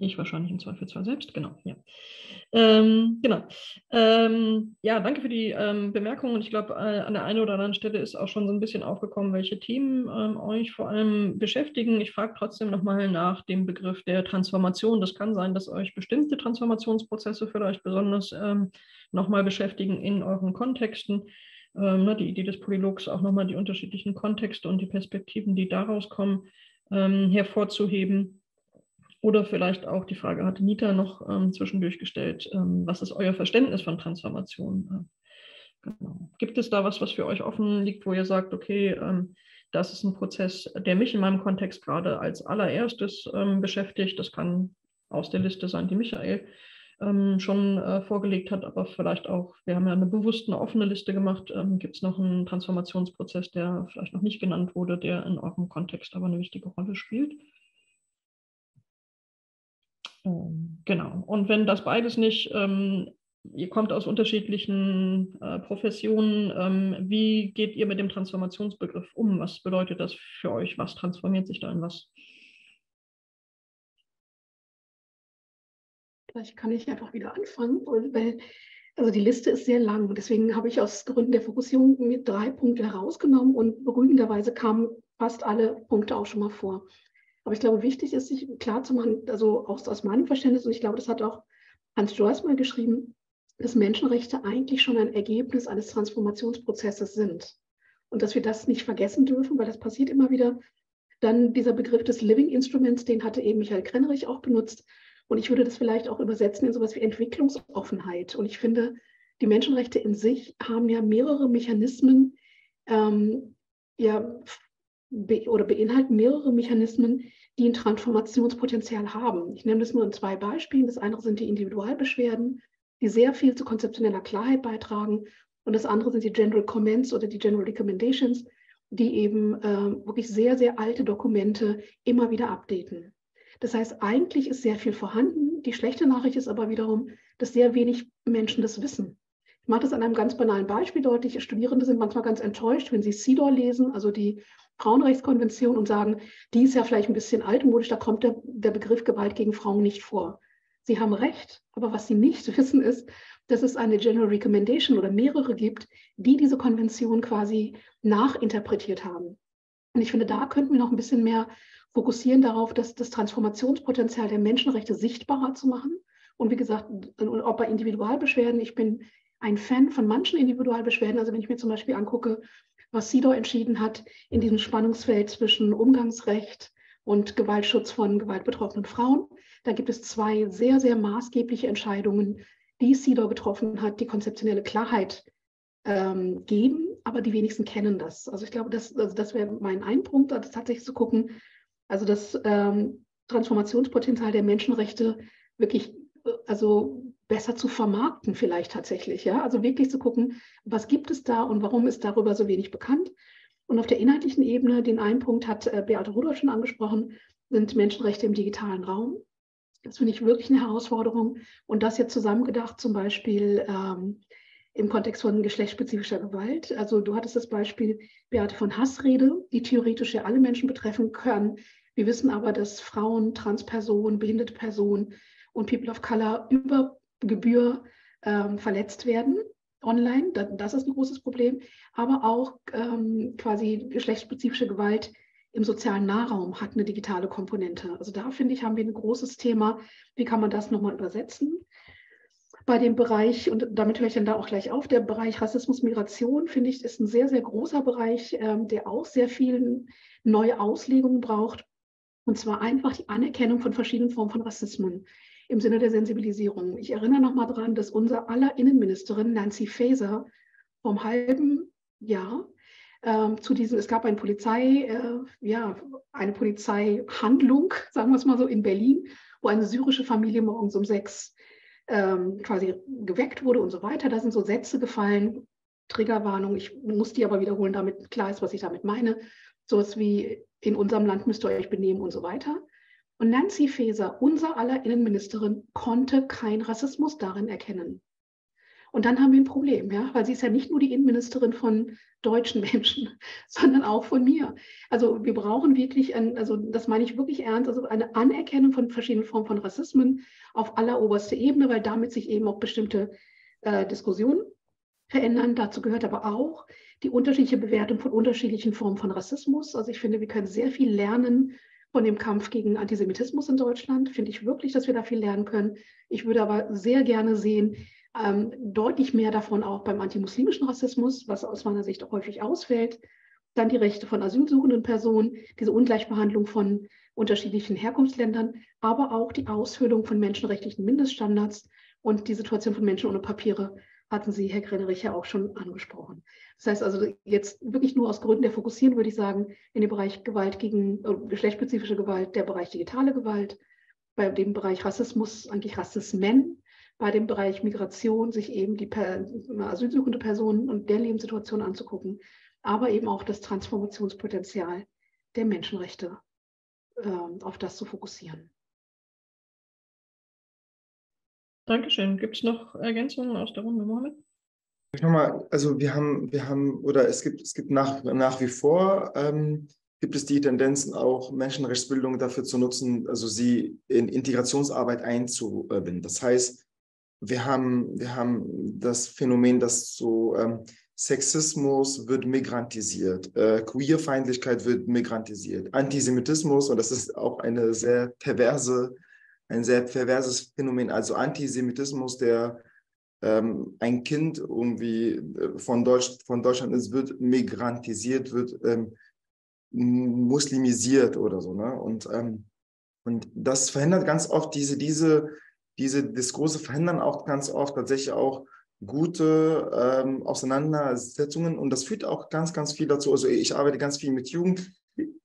ich wahrscheinlich im Zweifelsfall selbst, genau. Ja, ähm, genau. Ähm, ja danke für die ähm, Bemerkung. Und ich glaube, äh, an der einen oder anderen Stelle ist auch schon so ein bisschen aufgekommen, welche Themen ähm, euch vor allem beschäftigen. Ich frage trotzdem nochmal nach dem Begriff der Transformation. Das kann sein, dass euch bestimmte Transformationsprozesse vielleicht besonders ähm, nochmal beschäftigen in euren Kontexten. Ähm, ne, die Idee des Polylogs, auch nochmal die unterschiedlichen Kontexte und die Perspektiven, die daraus kommen, hervorzuheben. Oder vielleicht auch die Frage hatte Nita noch ähm, zwischendurch gestellt, ähm, was ist euer Verständnis von Transformation? Äh, genau. Gibt es da was, was für euch offen liegt, wo ihr sagt, okay, ähm, das ist ein Prozess, der mich in meinem Kontext gerade als allererstes ähm, beschäftigt. Das kann aus der Liste sein, die Michael ähm, schon äh, vorgelegt hat, aber vielleicht auch, wir haben ja eine bewusste, eine offene Liste gemacht. Ähm, Gibt es noch einen Transformationsprozess, der vielleicht noch nicht genannt wurde, der in eurem Kontext aber eine wichtige Rolle spielt? Ähm, genau. Und wenn das beides nicht, ähm, ihr kommt aus unterschiedlichen äh, Professionen, ähm, wie geht ihr mit dem Transformationsbegriff um? Was bedeutet das für euch? Was transformiert sich da in was? Vielleicht kann ich einfach wieder anfangen, weil also die Liste ist sehr lang. Deswegen habe ich aus Gründen der Fokussierung mir drei Punkte herausgenommen und beruhigenderweise kamen fast alle Punkte auch schon mal vor. Aber ich glaube, wichtig ist, sich klar zu machen, also auch aus meinem Verständnis, und ich glaube, das hat auch Hans Joyce mal geschrieben, dass Menschenrechte eigentlich schon ein Ergebnis eines Transformationsprozesses sind. Und dass wir das nicht vergessen dürfen, weil das passiert immer wieder. Dann dieser Begriff des Living Instruments, den hatte eben Michael Krennerich auch benutzt. Und ich würde das vielleicht auch übersetzen in sowas wie Entwicklungsoffenheit. Und ich finde, die Menschenrechte in sich haben ja mehrere Mechanismen, ähm, ja, be oder beinhalten mehrere Mechanismen, die ein Transformationspotenzial haben. Ich nenne das nur in zwei Beispielen. Das eine sind die Individualbeschwerden, die sehr viel zu konzeptioneller Klarheit beitragen. Und das andere sind die General Comments oder die General Recommendations, die eben äh, wirklich sehr, sehr alte Dokumente immer wieder updaten. Das heißt, eigentlich ist sehr viel vorhanden. Die schlechte Nachricht ist aber wiederum, dass sehr wenig Menschen das wissen. Ich mache das an einem ganz banalen Beispiel deutlich. Studierende sind manchmal ganz enttäuscht, wenn sie CEDAW lesen, also die Frauenrechtskonvention und sagen, die ist ja vielleicht ein bisschen altmodisch, da kommt der, der Begriff Gewalt gegen Frauen nicht vor. Sie haben recht, aber was Sie nicht [laughs] wissen ist, dass es eine General Recommendation oder mehrere gibt, die diese Konvention quasi nachinterpretiert haben. Und ich finde, da könnten wir noch ein bisschen mehr fokussieren darauf, dass das Transformationspotenzial der Menschenrechte sichtbarer zu machen. Und wie gesagt, auch bei Individualbeschwerden, ich bin ein Fan von manchen Individualbeschwerden. Also wenn ich mir zum Beispiel angucke, was SIDO entschieden hat in diesem Spannungsfeld zwischen Umgangsrecht und Gewaltschutz von gewaltbetroffenen Frauen. Da gibt es zwei sehr, sehr maßgebliche Entscheidungen, die SIDO getroffen hat, die konzeptionelle Klarheit ähm, geben, aber die wenigsten kennen das. Also ich glaube, das, also das wäre mein ein Punkt, das tatsächlich zu gucken, also das ähm, Transformationspotenzial der Menschenrechte wirklich äh, also besser zu vermarkten vielleicht tatsächlich. Ja? Also wirklich zu gucken, was gibt es da und warum ist darüber so wenig bekannt. Und auf der inhaltlichen Ebene, den einen Punkt hat äh, Beate Rudolph schon angesprochen, sind Menschenrechte im digitalen Raum. Das finde ich wirklich eine Herausforderung. Und das jetzt zusammengedacht zum Beispiel ähm, im Kontext von geschlechtsspezifischer Gewalt. Also du hattest das Beispiel, Beate, von Hassrede, die theoretisch ja alle Menschen betreffen können. Wir wissen aber, dass Frauen, Transpersonen, behinderte Personen und People of Color über Gebühr ähm, verletzt werden online. Das ist ein großes Problem. Aber auch ähm, quasi geschlechtsspezifische Gewalt im sozialen Nahraum hat eine digitale Komponente. Also da finde ich, haben wir ein großes Thema. Wie kann man das nochmal übersetzen? Bei dem Bereich, und damit höre ich dann da auch gleich auf, der Bereich Rassismus, Migration, finde ich, ist ein sehr, sehr großer Bereich, ähm, der auch sehr viel neue Auslegungen braucht. Und zwar einfach die Anerkennung von verschiedenen Formen von Rassismen im Sinne der Sensibilisierung. Ich erinnere nochmal daran, dass unser aller Innenministerin Nancy Faeser vom halben Jahr ähm, zu diesem, es gab eine Polizei, äh, ja, eine Polizeihandlung, sagen wir es mal so, in Berlin, wo eine syrische Familie morgens um sechs ähm, quasi geweckt wurde und so weiter. Da sind so Sätze gefallen, Triggerwarnung, ich muss die aber wiederholen, damit klar ist, was ich damit meine. Sowas wie, in unserem Land müsst ihr euch benehmen und so weiter. Und Nancy Faeser, unser aller Innenministerin, konnte keinen Rassismus darin erkennen. Und dann haben wir ein Problem, ja, weil sie ist ja nicht nur die Innenministerin von deutschen [laughs] Menschen, sondern auch von mir. Also wir brauchen wirklich, ein, also das meine ich wirklich ernst, also eine Anerkennung von verschiedenen Formen von Rassismen auf alleroberster Ebene, weil damit sich eben auch bestimmte äh, Diskussionen verändern. Dazu gehört aber auch die unterschiedliche Bewertung von unterschiedlichen Formen von Rassismus. Also ich finde, wir können sehr viel lernen von dem Kampf gegen Antisemitismus in Deutschland. Finde ich wirklich, dass wir da viel lernen können. Ich würde aber sehr gerne sehen, ähm, deutlich mehr davon auch beim antimuslimischen Rassismus, was aus meiner Sicht auch häufig ausfällt. Dann die Rechte von asylsuchenden Personen, diese Ungleichbehandlung von unterschiedlichen Herkunftsländern, aber auch die Aushöhlung von menschenrechtlichen Mindeststandards und die Situation von Menschen ohne Papiere hatten Sie, Herr Grenerich, ja auch schon angesprochen. Das heißt also, jetzt wirklich nur aus Gründen der Fokussieren würde ich sagen, in dem Bereich Gewalt gegen äh, geschlechtsspezifische Gewalt, der Bereich digitale Gewalt, bei dem Bereich Rassismus eigentlich Rassismen, bei dem Bereich Migration sich eben die per asylsuchende Personen und der Lebenssituation anzugucken, aber eben auch das Transformationspotenzial der Menschenrechte äh, auf das zu fokussieren. Dankeschön. Gibt es noch Ergänzungen aus der Runde, Mohammed? Nochmal, also wir haben, wir haben, oder es gibt, es gibt nach, nach wie vor, ähm, gibt es die Tendenzen auch Menschenrechtsbildung dafür zu nutzen, also sie in Integrationsarbeit einzubinden. Das heißt, wir haben, wir haben das Phänomen, dass so ähm, Sexismus wird migrantisiert, äh, Queerfeindlichkeit wird migrantisiert, Antisemitismus, und das ist auch eine sehr perverse, ein sehr perverses Phänomen, also Antisemitismus, der ähm, ein Kind irgendwie äh, von, Deutsch, von Deutschland ist, wird migrantisiert, wird ähm, muslimisiert oder so. Ne? Und, ähm, und das verhindert ganz oft diese, diese diese Diskurse verhindern auch ganz oft tatsächlich auch gute ähm, Auseinandersetzungen. Und das führt auch ganz, ganz viel dazu. Also ich arbeite ganz viel mit Jugend,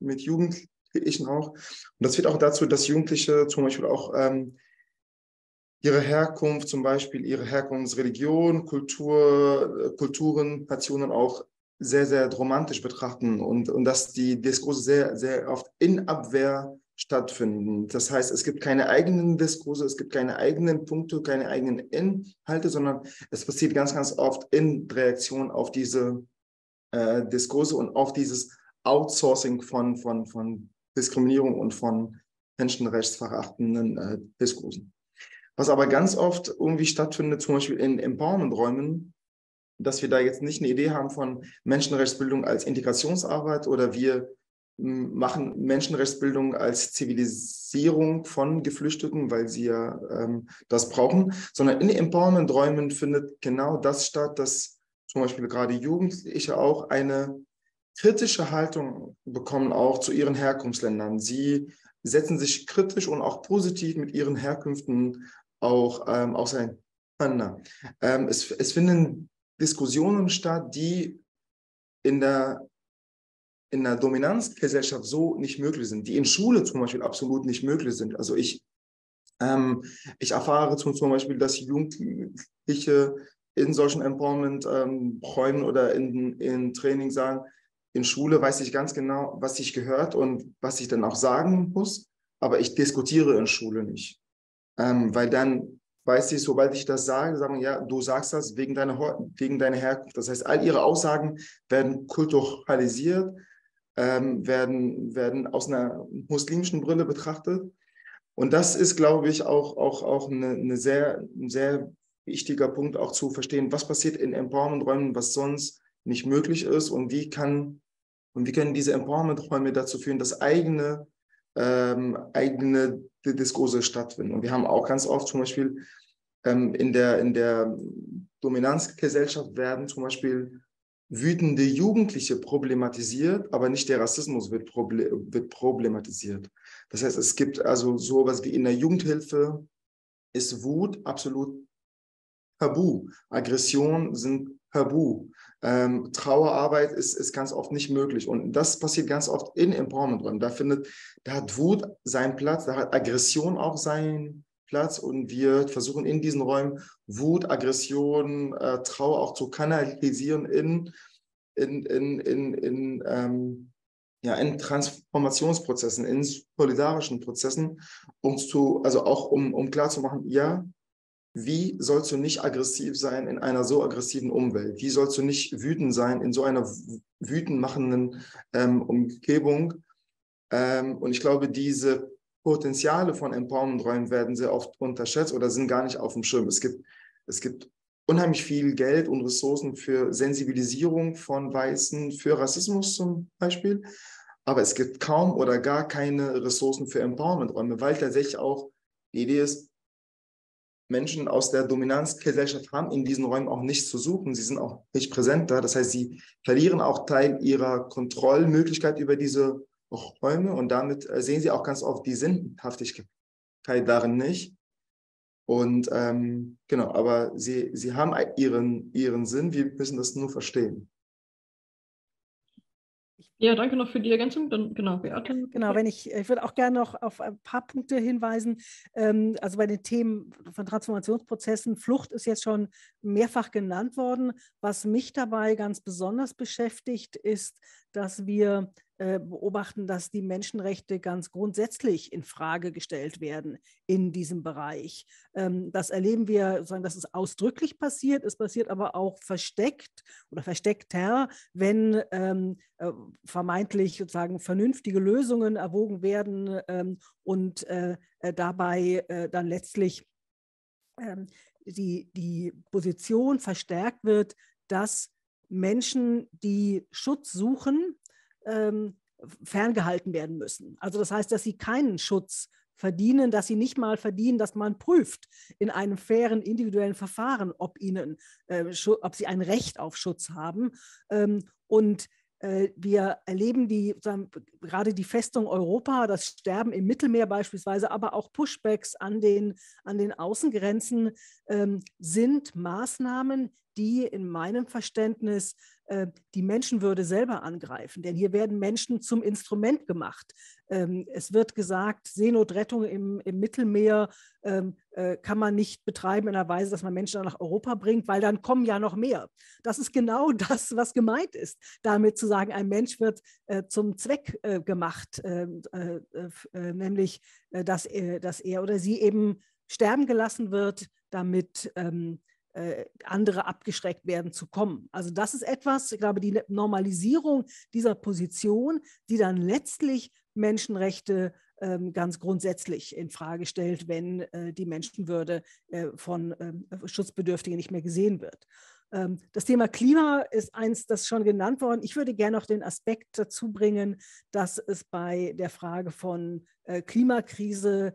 mit Jugendlichen auch. Und das führt auch dazu, dass Jugendliche zum Beispiel auch ähm, ihre Herkunft, zum Beispiel ihre Herkunftsreligion, Kultur, Kulturen, Nationen auch sehr, sehr romantisch betrachten. Und, und dass die Diskurse sehr, sehr oft in Abwehr stattfinden. Das heißt, es gibt keine eigenen Diskurse, es gibt keine eigenen Punkte, keine eigenen Inhalte, sondern es passiert ganz, ganz oft in Reaktion auf diese äh, Diskurse und auf dieses Outsourcing von, von, von Diskriminierung und von menschenrechtsverachtenden äh, Diskursen. Was aber ganz oft irgendwie stattfindet, zum Beispiel in Empowerment-Räumen, dass wir da jetzt nicht eine Idee haben von Menschenrechtsbildung als Integrationsarbeit oder wir machen Menschenrechtsbildung als Zivilisierung von Geflüchteten, weil sie ja ähm, das brauchen, sondern in Empowerment-Räumen findet genau das statt, dass zum Beispiel gerade Jugendliche auch eine kritische Haltung bekommen, auch zu ihren Herkunftsländern. Sie setzen sich kritisch und auch positiv mit ihren Herkünften auch ähm, auseinander. Ähm, es, es finden Diskussionen statt, die in der in der Dominanzgesellschaft so nicht möglich sind, die in Schule zum Beispiel absolut nicht möglich sind. Also ich, ähm, ich erfahre zum, zum Beispiel, dass Jugendliche in solchen Empowerment-Räumen ähm, oder in, in Training sagen, in Schule weiß ich ganz genau, was ich gehört und was ich dann auch sagen muss, aber ich diskutiere in Schule nicht. Ähm, weil dann weiß ich, sobald ich das sage, sagen, ja, du sagst das wegen deiner, wegen deiner Herkunft. Das heißt, all ihre Aussagen werden kulturalisiert, ähm, werden, werden aus einer muslimischen Brille betrachtet. Und das ist, glaube ich, auch, auch, auch eine, eine sehr, ein sehr wichtiger Punkt, auch zu verstehen, was passiert in Empowerment-Räumen, was sonst nicht möglich ist und wie kann und wie können diese Empowerment-Räume dazu führen, dass eigene, ähm, eigene Diskurse stattfinden. Und wir haben auch ganz oft zum Beispiel ähm, in, der, in der Dominanzgesellschaft werden zum Beispiel wütende Jugendliche problematisiert, aber nicht der Rassismus wird, proble wird problematisiert. Das heißt, es gibt also sowas wie in der Jugendhilfe ist Wut absolut tabu. Aggression sind tabu. Ähm, Trauerarbeit ist, ist ganz oft nicht möglich. Und das passiert ganz oft in Empowerment-Räumen. Da findet, da hat Wut seinen Platz, da hat Aggression auch seinen Platz und wir versuchen in diesen Räumen Wut, Aggression, äh, Trauer auch zu kanalisieren in, in, in, in, in, ähm, ja, in Transformationsprozessen, in solidarischen Prozessen, um zu, also auch um, um klarzumachen, ja, wie sollst du nicht aggressiv sein in einer so aggressiven Umwelt? Wie sollst du nicht wütend sein in so einer wütend machenden ähm, Umgebung? Ähm, und ich glaube, diese Potenziale von Empowerment-Räumen werden sehr oft unterschätzt oder sind gar nicht auf dem Schirm. Es gibt, es gibt unheimlich viel Geld und Ressourcen für Sensibilisierung von Weißen, für Rassismus zum Beispiel. Aber es gibt kaum oder gar keine Ressourcen für Empowerment-Räume, weil tatsächlich auch die Idee ist, Menschen aus der Dominanzgesellschaft haben in diesen Räumen auch nichts zu suchen. Sie sind auch nicht präsent da. Das heißt, sie verlieren auch Teil ihrer Kontrollmöglichkeit über diese Räume und damit äh, sehen sie auch ganz oft die Sinnhaftigkeit darin nicht. Und ähm, genau, aber sie, sie haben ihren, ihren Sinn, wir müssen das nur verstehen. Ja, danke noch für die Ergänzung. Dann, genau, Beate. Genau, wenn ich, ich würde auch gerne noch auf ein paar Punkte hinweisen. Ähm, also bei den Themen von Transformationsprozessen, Flucht ist jetzt schon mehrfach genannt worden. Was mich dabei ganz besonders beschäftigt, ist, dass wir beobachten, dass die Menschenrechte ganz grundsätzlich in Frage gestellt werden in diesem Bereich. Ähm, das erleben wir, sozusagen, dass es ausdrücklich passiert. Es passiert aber auch versteckt oder versteckter, wenn ähm, äh, vermeintlich sozusagen vernünftige Lösungen erwogen werden ähm, und äh, dabei dann letztlich die, die Position verstärkt wird, dass Menschen, die Schutz suchen, ähm, ferngehalten werden müssen. Also das heißt, dass sie keinen Schutz verdienen, dass sie nicht mal verdienen, dass man prüft in einem fairen individuellen Verfahren, ob ihnen, äh, ob sie ein Recht auf Schutz haben. Ähm, und äh, wir erleben die, gerade die Festung Europa, das Sterben im Mittelmeer beispielsweise, aber auch Pushbacks an den, an den Außengrenzen ähm, sind Maßnahmen, die in meinem Verständnis äh, die Menschenwürde selber angreifen. Denn hier werden Menschen zum Instrument gemacht. Ähm, es wird gesagt, Seenotrettung im, im Mittelmeer ähm, äh, kann man nicht betreiben in einer Weise, dass man Menschen nach Europa bringt, weil dann kommen ja noch mehr. Das ist genau [laughs] das, was gemeint ist, damit zu sagen, ein Mensch wird äh, zum Zweck gemacht, nämlich dass, dass er oder sie eben sterben gelassen wird, damit ähm, äh, andere abgeschreckt werden zu kommen. Also das ist etwas, ich glaube, die Normalisierung dieser Position, die dann letztlich Menschenrechte ähm, ganz grundsätzlich in Frage stellt, wenn äh, die Menschenwürde äh, von ähm, Schutzbedürftigen nicht mehr gesehen wird. Ähm, das Thema Klima ist eins, das schon genannt worden. Ich würde gerne noch den Aspekt dazu bringen, dass es bei der Frage von Klimakrise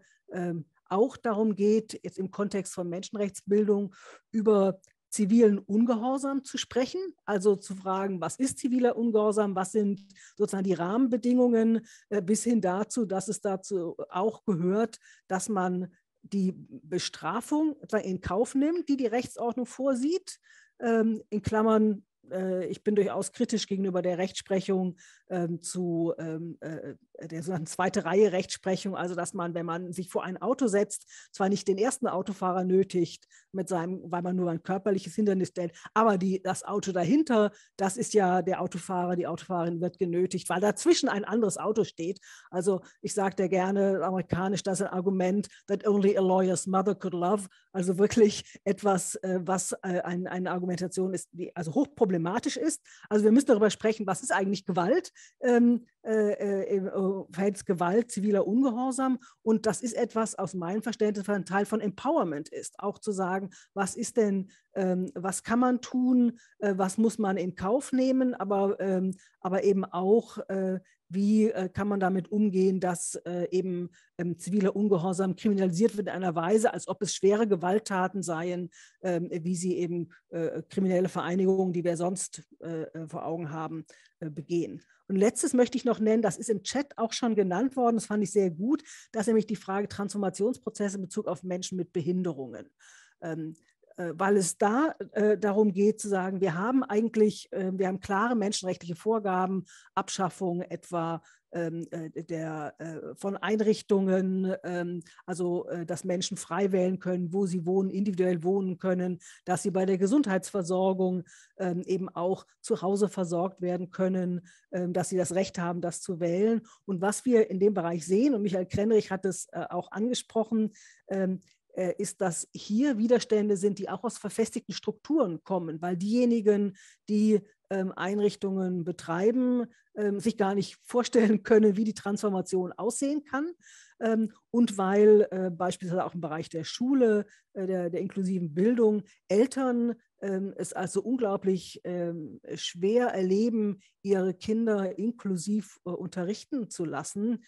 auch darum geht, jetzt im Kontext von Menschenrechtsbildung über zivilen Ungehorsam zu sprechen, also zu fragen, was ist ziviler Ungehorsam, was sind sozusagen die Rahmenbedingungen, äh, bis hin dazu, dass es dazu auch gehört, dass man die Bestrafung in Kauf nimmt, die die Rechtsordnung vorsieht, ähm, in Klammern äh, ich bin durchaus kritisch gegenüber der Rechtsprechung ähm, zu ähm, äh, der sogenannten zweite Reihe Rechtsprechung, also dass man, wenn man sich vor ein Auto setzt, zwar nicht den ersten Autofahrer nötigt, mit seinem, weil man nur ein körperliches Hindernis stellt, aber die, das Auto dahinter, das ist ja der Autofahrer, die Autofahrerin wird genötigt, weil dazwischen ein anderes Auto steht. Also ich sage dir gerne amerikanisch, das ist ein Argument, that only a lawyer's mother could love, also wirklich etwas, äh, was äh, ein, eine Argumentation ist, die also hochproblematisch ist. Also wir müssen darüber sprechen, was ist eigentlich Gewalt? Ähm, äh, äh, Verhältnis Gewalt, ziviler Ungehorsam. Und das ist etwas aus meinem Verständnis, was ein Teil von Empowerment ist. Auch zu sagen, was ist denn, was kann man tun, äh, was muss man in Kauf nehmen, aber, ähm, aber eben auch, äh, wie äh, kann man damit umgehen, dass eben ähm, ziviler Ungehorsam kriminalisiert wird in einer Weise, als ob es schwere Gewalttaten seien, ähm, wie sie eben kriminelle Vereinigungen, die wir sonst vor Augen haben, begehen. Und letztes möchte ich noch nennen, das ist im Chat auch schon genannt worden, das fand ich sehr gut, das ist nämlich die Frage Transformationsprozesse in Bezug auf Menschen mit Behinderungen. Ähm, äh, weil es da äh, darum geht zu sagen, wir haben eigentlich, äh, wir haben klare menschenrechtliche Vorgaben, Abschaffung etwa ähm, äh, der, äh, von Einrichtungen, ähm, also äh, dass Menschen frei wählen können, wo sie wohnen, individuell wohnen können, dass sie bei der Gesundheitsversorgung ähm, eben auch zu Hause versorgt werden können, dass sie das Recht haben, das zu wählen. Und was wir in dem Bereich sehen, und Michael Krenrich hat es auch angesprochen, ist, dass hier Widerstände sind, die auch aus verfestigten Strukturen kommen, weil diejenigen, die ähm, Einrichtungen betreiben, ähm, sich gar nicht [laughs] vorstellen können, wie die Transformation aussehen kann. Ähm, und weil äh, beispielsweise auch im Bereich der Schule, äh, der, der inklusiven Bildung, Eltern es also unglaublich schwer erleben, ihre Kinder inklusiv äh, unterrichten zu lassen,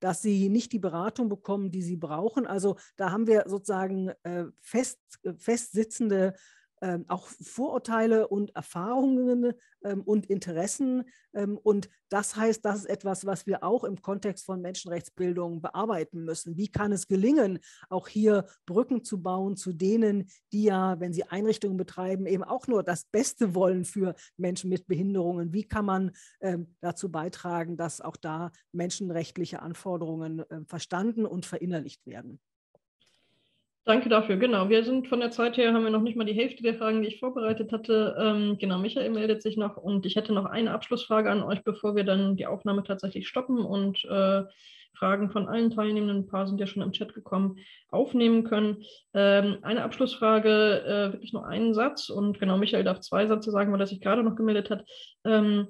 dass sie nicht die Beratung bekommen, die sie brauchen. Also da haben wir sozusagen fest, festsitzende ähm, auch Vorurteile und Erfahrungen ähm, und Interessen. Ähm, und das heißt, das ist etwas, was wir auch im Kontext von Menschenrechtsbildung bearbeiten müssen. Wie kann es gelingen, auch hier Brücken zu bauen zu denen, die ja, wenn sie Einrichtungen betreiben, eben auch nur das Beste wollen für Menschen mit Behinderungen? Wie kann man ähm, dazu beitragen, dass auch da menschenrechtliche Anforderungen äh, verstanden und verinnerlicht werden? Danke dafür. Genau, wir sind von der Zeit her, haben wir noch nicht mal die Hälfte der Fragen, die ich vorbereitet hatte. Ähm, genau, Michael meldet sich noch und ich hätte noch eine Abschlussfrage an euch, bevor wir dann die Aufnahme tatsächlich stoppen und äh, Fragen von allen Teilnehmenden, ein paar sind ja schon im Chat gekommen, aufnehmen können. Ähm, eine Abschlussfrage, äh, wirklich nur einen Satz und genau, Michael darf zwei Sätze sagen, weil er sich gerade noch gemeldet hat. Ähm,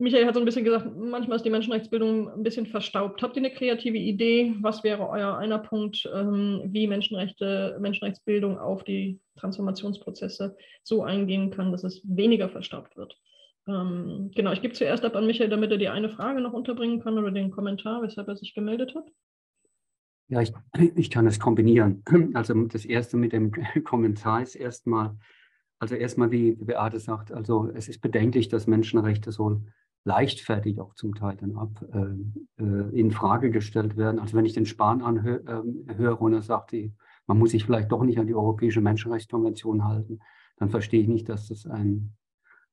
Michael hat so ein bisschen gesagt, manchmal ist die Menschenrechtsbildung ein bisschen verstaubt. Habt ihr eine kreative Idee? Was wäre euer einer Punkt, ähm, wie Menschenrechte, Menschenrechtsbildung auf die Transformationsprozesse so eingehen kann, dass es weniger verstaubt wird? Ähm, genau, ich gebe zuerst ab an Michael, damit er die eine Frage noch unterbringen kann oder den Kommentar, weshalb er sich gemeldet hat. Ja, ich, [clears throat] ich kann es kombinieren. [clears throat] Also das erste mit dem [laughs] Kommentar ist erstmal, also erstmal, wie Beate sagt, also es ist bedenklich, dass Menschenrechte so leichtfertig auch zum Teil dann ab äh, äh, in Frage gestellt werden. Also wenn ich den Spahn anhöre äh, und er sagt, man muss sich vielleicht doch nicht an die Europäische Menschenrechtskonvention halten, dann verstehe ich nicht, dass das ein,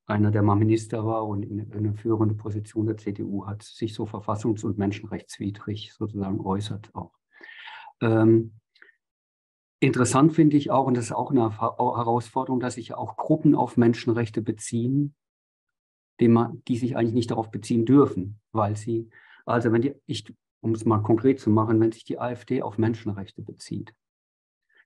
einer, der mal Minister war und in, in eine führende Position der CDU hat, sich so verfassungs- und menschenrechtswidrig sozusagen äußert auch. Ähm, interessant finde ich auch, und das ist auch eine Herausforderung, dass sich auch Gruppen auf Menschenrechte beziehen, die, man, die sich eigentlich nicht darauf beziehen dürfen, weil sie, also wenn die, ich, um es mal konkret zu machen, wenn sich die AfD auf Menschenrechte bezieht,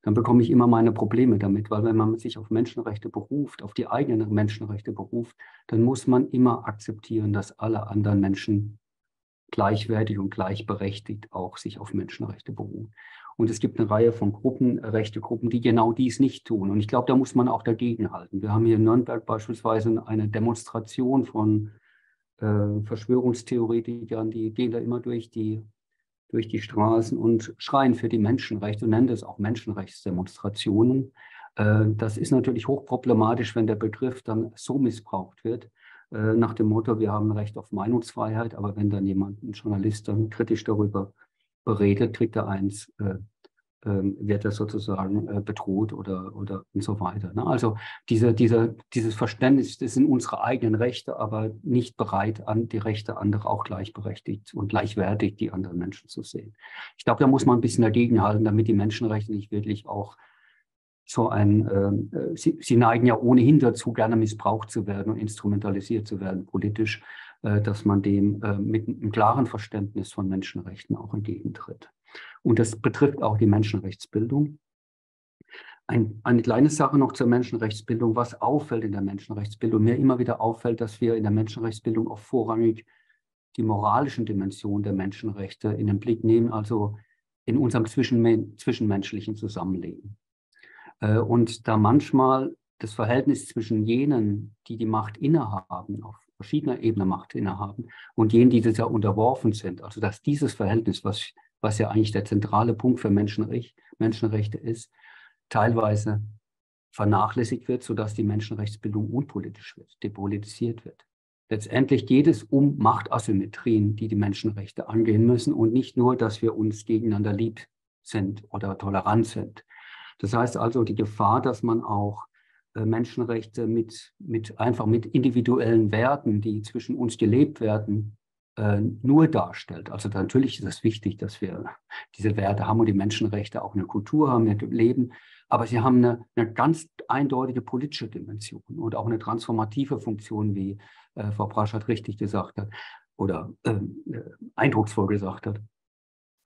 dann bekomme ich immer meine Probleme damit, weil wenn man sich auf Menschenrechte beruft, auf die eigenen Menschenrechte beruft, dann muss man immer akzeptieren, dass alle anderen Menschen gleichwertig und gleichberechtigt auch sich auf Menschenrechte beruhen. Und es gibt eine Reihe von Gruppen, rechte Gruppen, die genau dies nicht tun. Und ich glaube, da muss man auch dagegenhalten. Wir haben hier in Nürnberg beispielsweise eine Demonstration von äh, Verschwörungstheoretikern, die gehen da immer durch die, durch die Straßen und schreien für die Menschenrechte und nennen das auch Menschenrechtsdemonstrationen. Äh, das ist natürlich hochproblematisch, wenn der Begriff dann so missbraucht wird äh, nach dem Motto, wir haben Recht auf Meinungsfreiheit, aber wenn dann jemand, ein Journalist, dann kritisch darüber beredet, kriegt er eins, äh, äh, wird er sozusagen äh, bedroht oder, oder und so weiter. Ne? Also diese, diese, dieses Verständnis, das sind unsere eigenen Rechte, aber nicht bereit, an die Rechte anderer auch gleichberechtigt und gleichwertig die anderen Menschen zu sehen. Ich glaube, da muss man ein bisschen dagegenhalten, damit die Menschenrechte nicht wirklich auch so ein, ähm, äh, sie, sie, neigen ja ohnehin dazu, gerne missbraucht zu werden und instrumentalisiert zu werden politisch. Äh, dass man dem äh, mit einem klaren Verständnis von Menschenrechten auch entgegentritt. Und das betrifft auch die Menschenrechtsbildung. Ein, eine kleine Sache noch zur Menschenrechtsbildung. Was auffällt in der Menschenrechtsbildung? Mir immer wieder auffällt, dass wir in der Menschenrechtsbildung auch vorrangig die moralischen Dimensionen der Menschenrechte in den Blick nehmen, also in unserem zwischenmenschlichen Zusammenleben. Äh, und da manchmal das Verhältnis zwischen jenen, die die Macht innehaben, auf verschiedener Ebene Macht innehaben und jenen, die ja unterworfen sind. Also dass dieses Verhältnis, was, was ja eigentlich der zentrale Punkt für Menschenrecht, Menschenrechte ist, teilweise vernachlässigt wird, sodass die Menschenrechtsbildung unpolitisch wird, depolitisiert wird. Letztendlich geht es um Machtasymmetrien, die die Menschenrechte angehen müssen und nicht nur, dass wir uns gegeneinander lieb sind oder tolerant sind, Das heißt also, die Gefahr, dass man auch Menschenrechte mit, mit einfach mit individuellen Werten, die zwischen uns gelebt werden, äh, nur darstellt. Also natürlich ist es wichtig, dass wir diese Werte haben und die Menschenrechte auch eine Kultur haben, ein Leben, aber sie haben eine, eine ganz eindeutige politische Dimension und auch eine transformative Funktion, wie äh, Frau Praschat richtig gesagt hat oder ähm, äh, eindrucksvoll gesagt hat.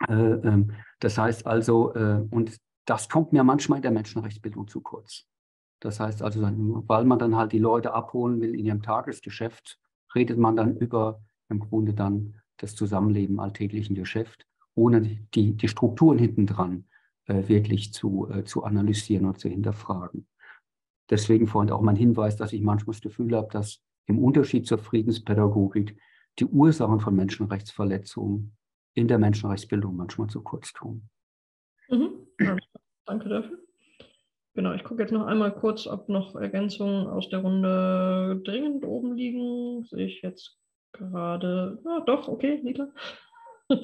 Äh, ähm, das heißt also, äh, und das kommt mir manchmal in der Menschenrechtsbildung zu kurz. Das heißt also, weil man dann halt die Leute abholen will in ihrem Tagesgeschäft, redet man dann über im Grunde dann das Zusammenleben alltäglichen Geschäft, ohne die, die Strukturen hintendran äh, wirklich zu, äh, zu analysieren und zu hinterfragen. Deswegen vorhin auch mein Hinweis, dass ich manchmal das Gefühl habe, dass im Unterschied zur Friedenspädagogik die Ursachen von Menschenrechtsverletzungen in der Menschenrechtsbildung manchmal zu kurz tun. Mhm. Danke dafür. Genau, ich gucke jetzt noch einmal kurz, ob noch Ergänzungen aus der Runde dringend oben liegen. Sehe ich jetzt gerade. Ja, doch, okay, Nita. [laughs]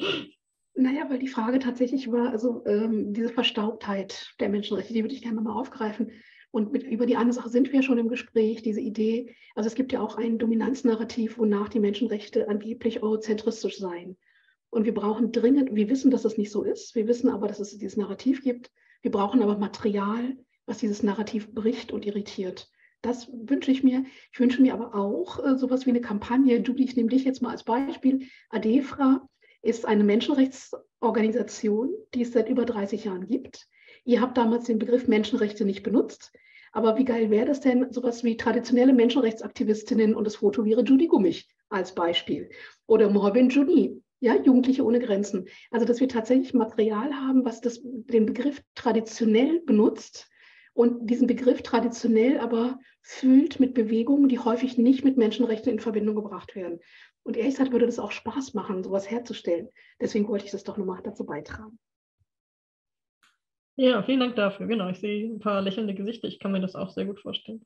Naja, weil die Frage tatsächlich war, also ähm, diese Verstaubtheit der Menschenrechte, die würde ich gerne mal aufgreifen. Und mit, über die andere Sache sind wir schon im Gespräch, diese Idee. Also es gibt ja auch ein Dominanznarrativ, wonach die Menschenrechte angeblich eurozentristisch seien. Und wir brauchen dringend, wir wissen, dass das nicht so ist. Wir wissen aber, dass es dieses Narrativ gibt. Wir brauchen aber Material, was dieses Narrativ bricht und irritiert. Das wünsche ich mir. Ich wünsche mir aber auch äh, sowas wie eine Kampagne. Judy, ich nehme dich jetzt mal als Beispiel. ADEFRA ist eine Menschenrechtsorganisation, die es seit über 30 Jahren gibt. Ihr habt damals den Begriff Menschenrechte nicht benutzt. Aber wie geil wäre das denn, sowas wie traditionelle Menschenrechtsaktivistinnen und das Foto wäre Judy Gummich als Beispiel. Oder Morbin Juni, ja, Jugendliche ohne Grenzen. Also, dass wir tatsächlich Material haben, was das, den Begriff traditionell benutzt und diesen Begriff traditionell aber füllt mit Bewegungen, die häufig nicht mit Menschenrechten in Verbindung gebracht werden. Und ehrlich gesagt würde das auch Spaß machen, sowas herzustellen. Deswegen wollte ich das doch nochmal dazu beitragen. Ja, vielen Dank dafür. Genau, ich sehe ein paar lächelnde Gesichter. Ich kann mir das auch sehr gut vorstellen.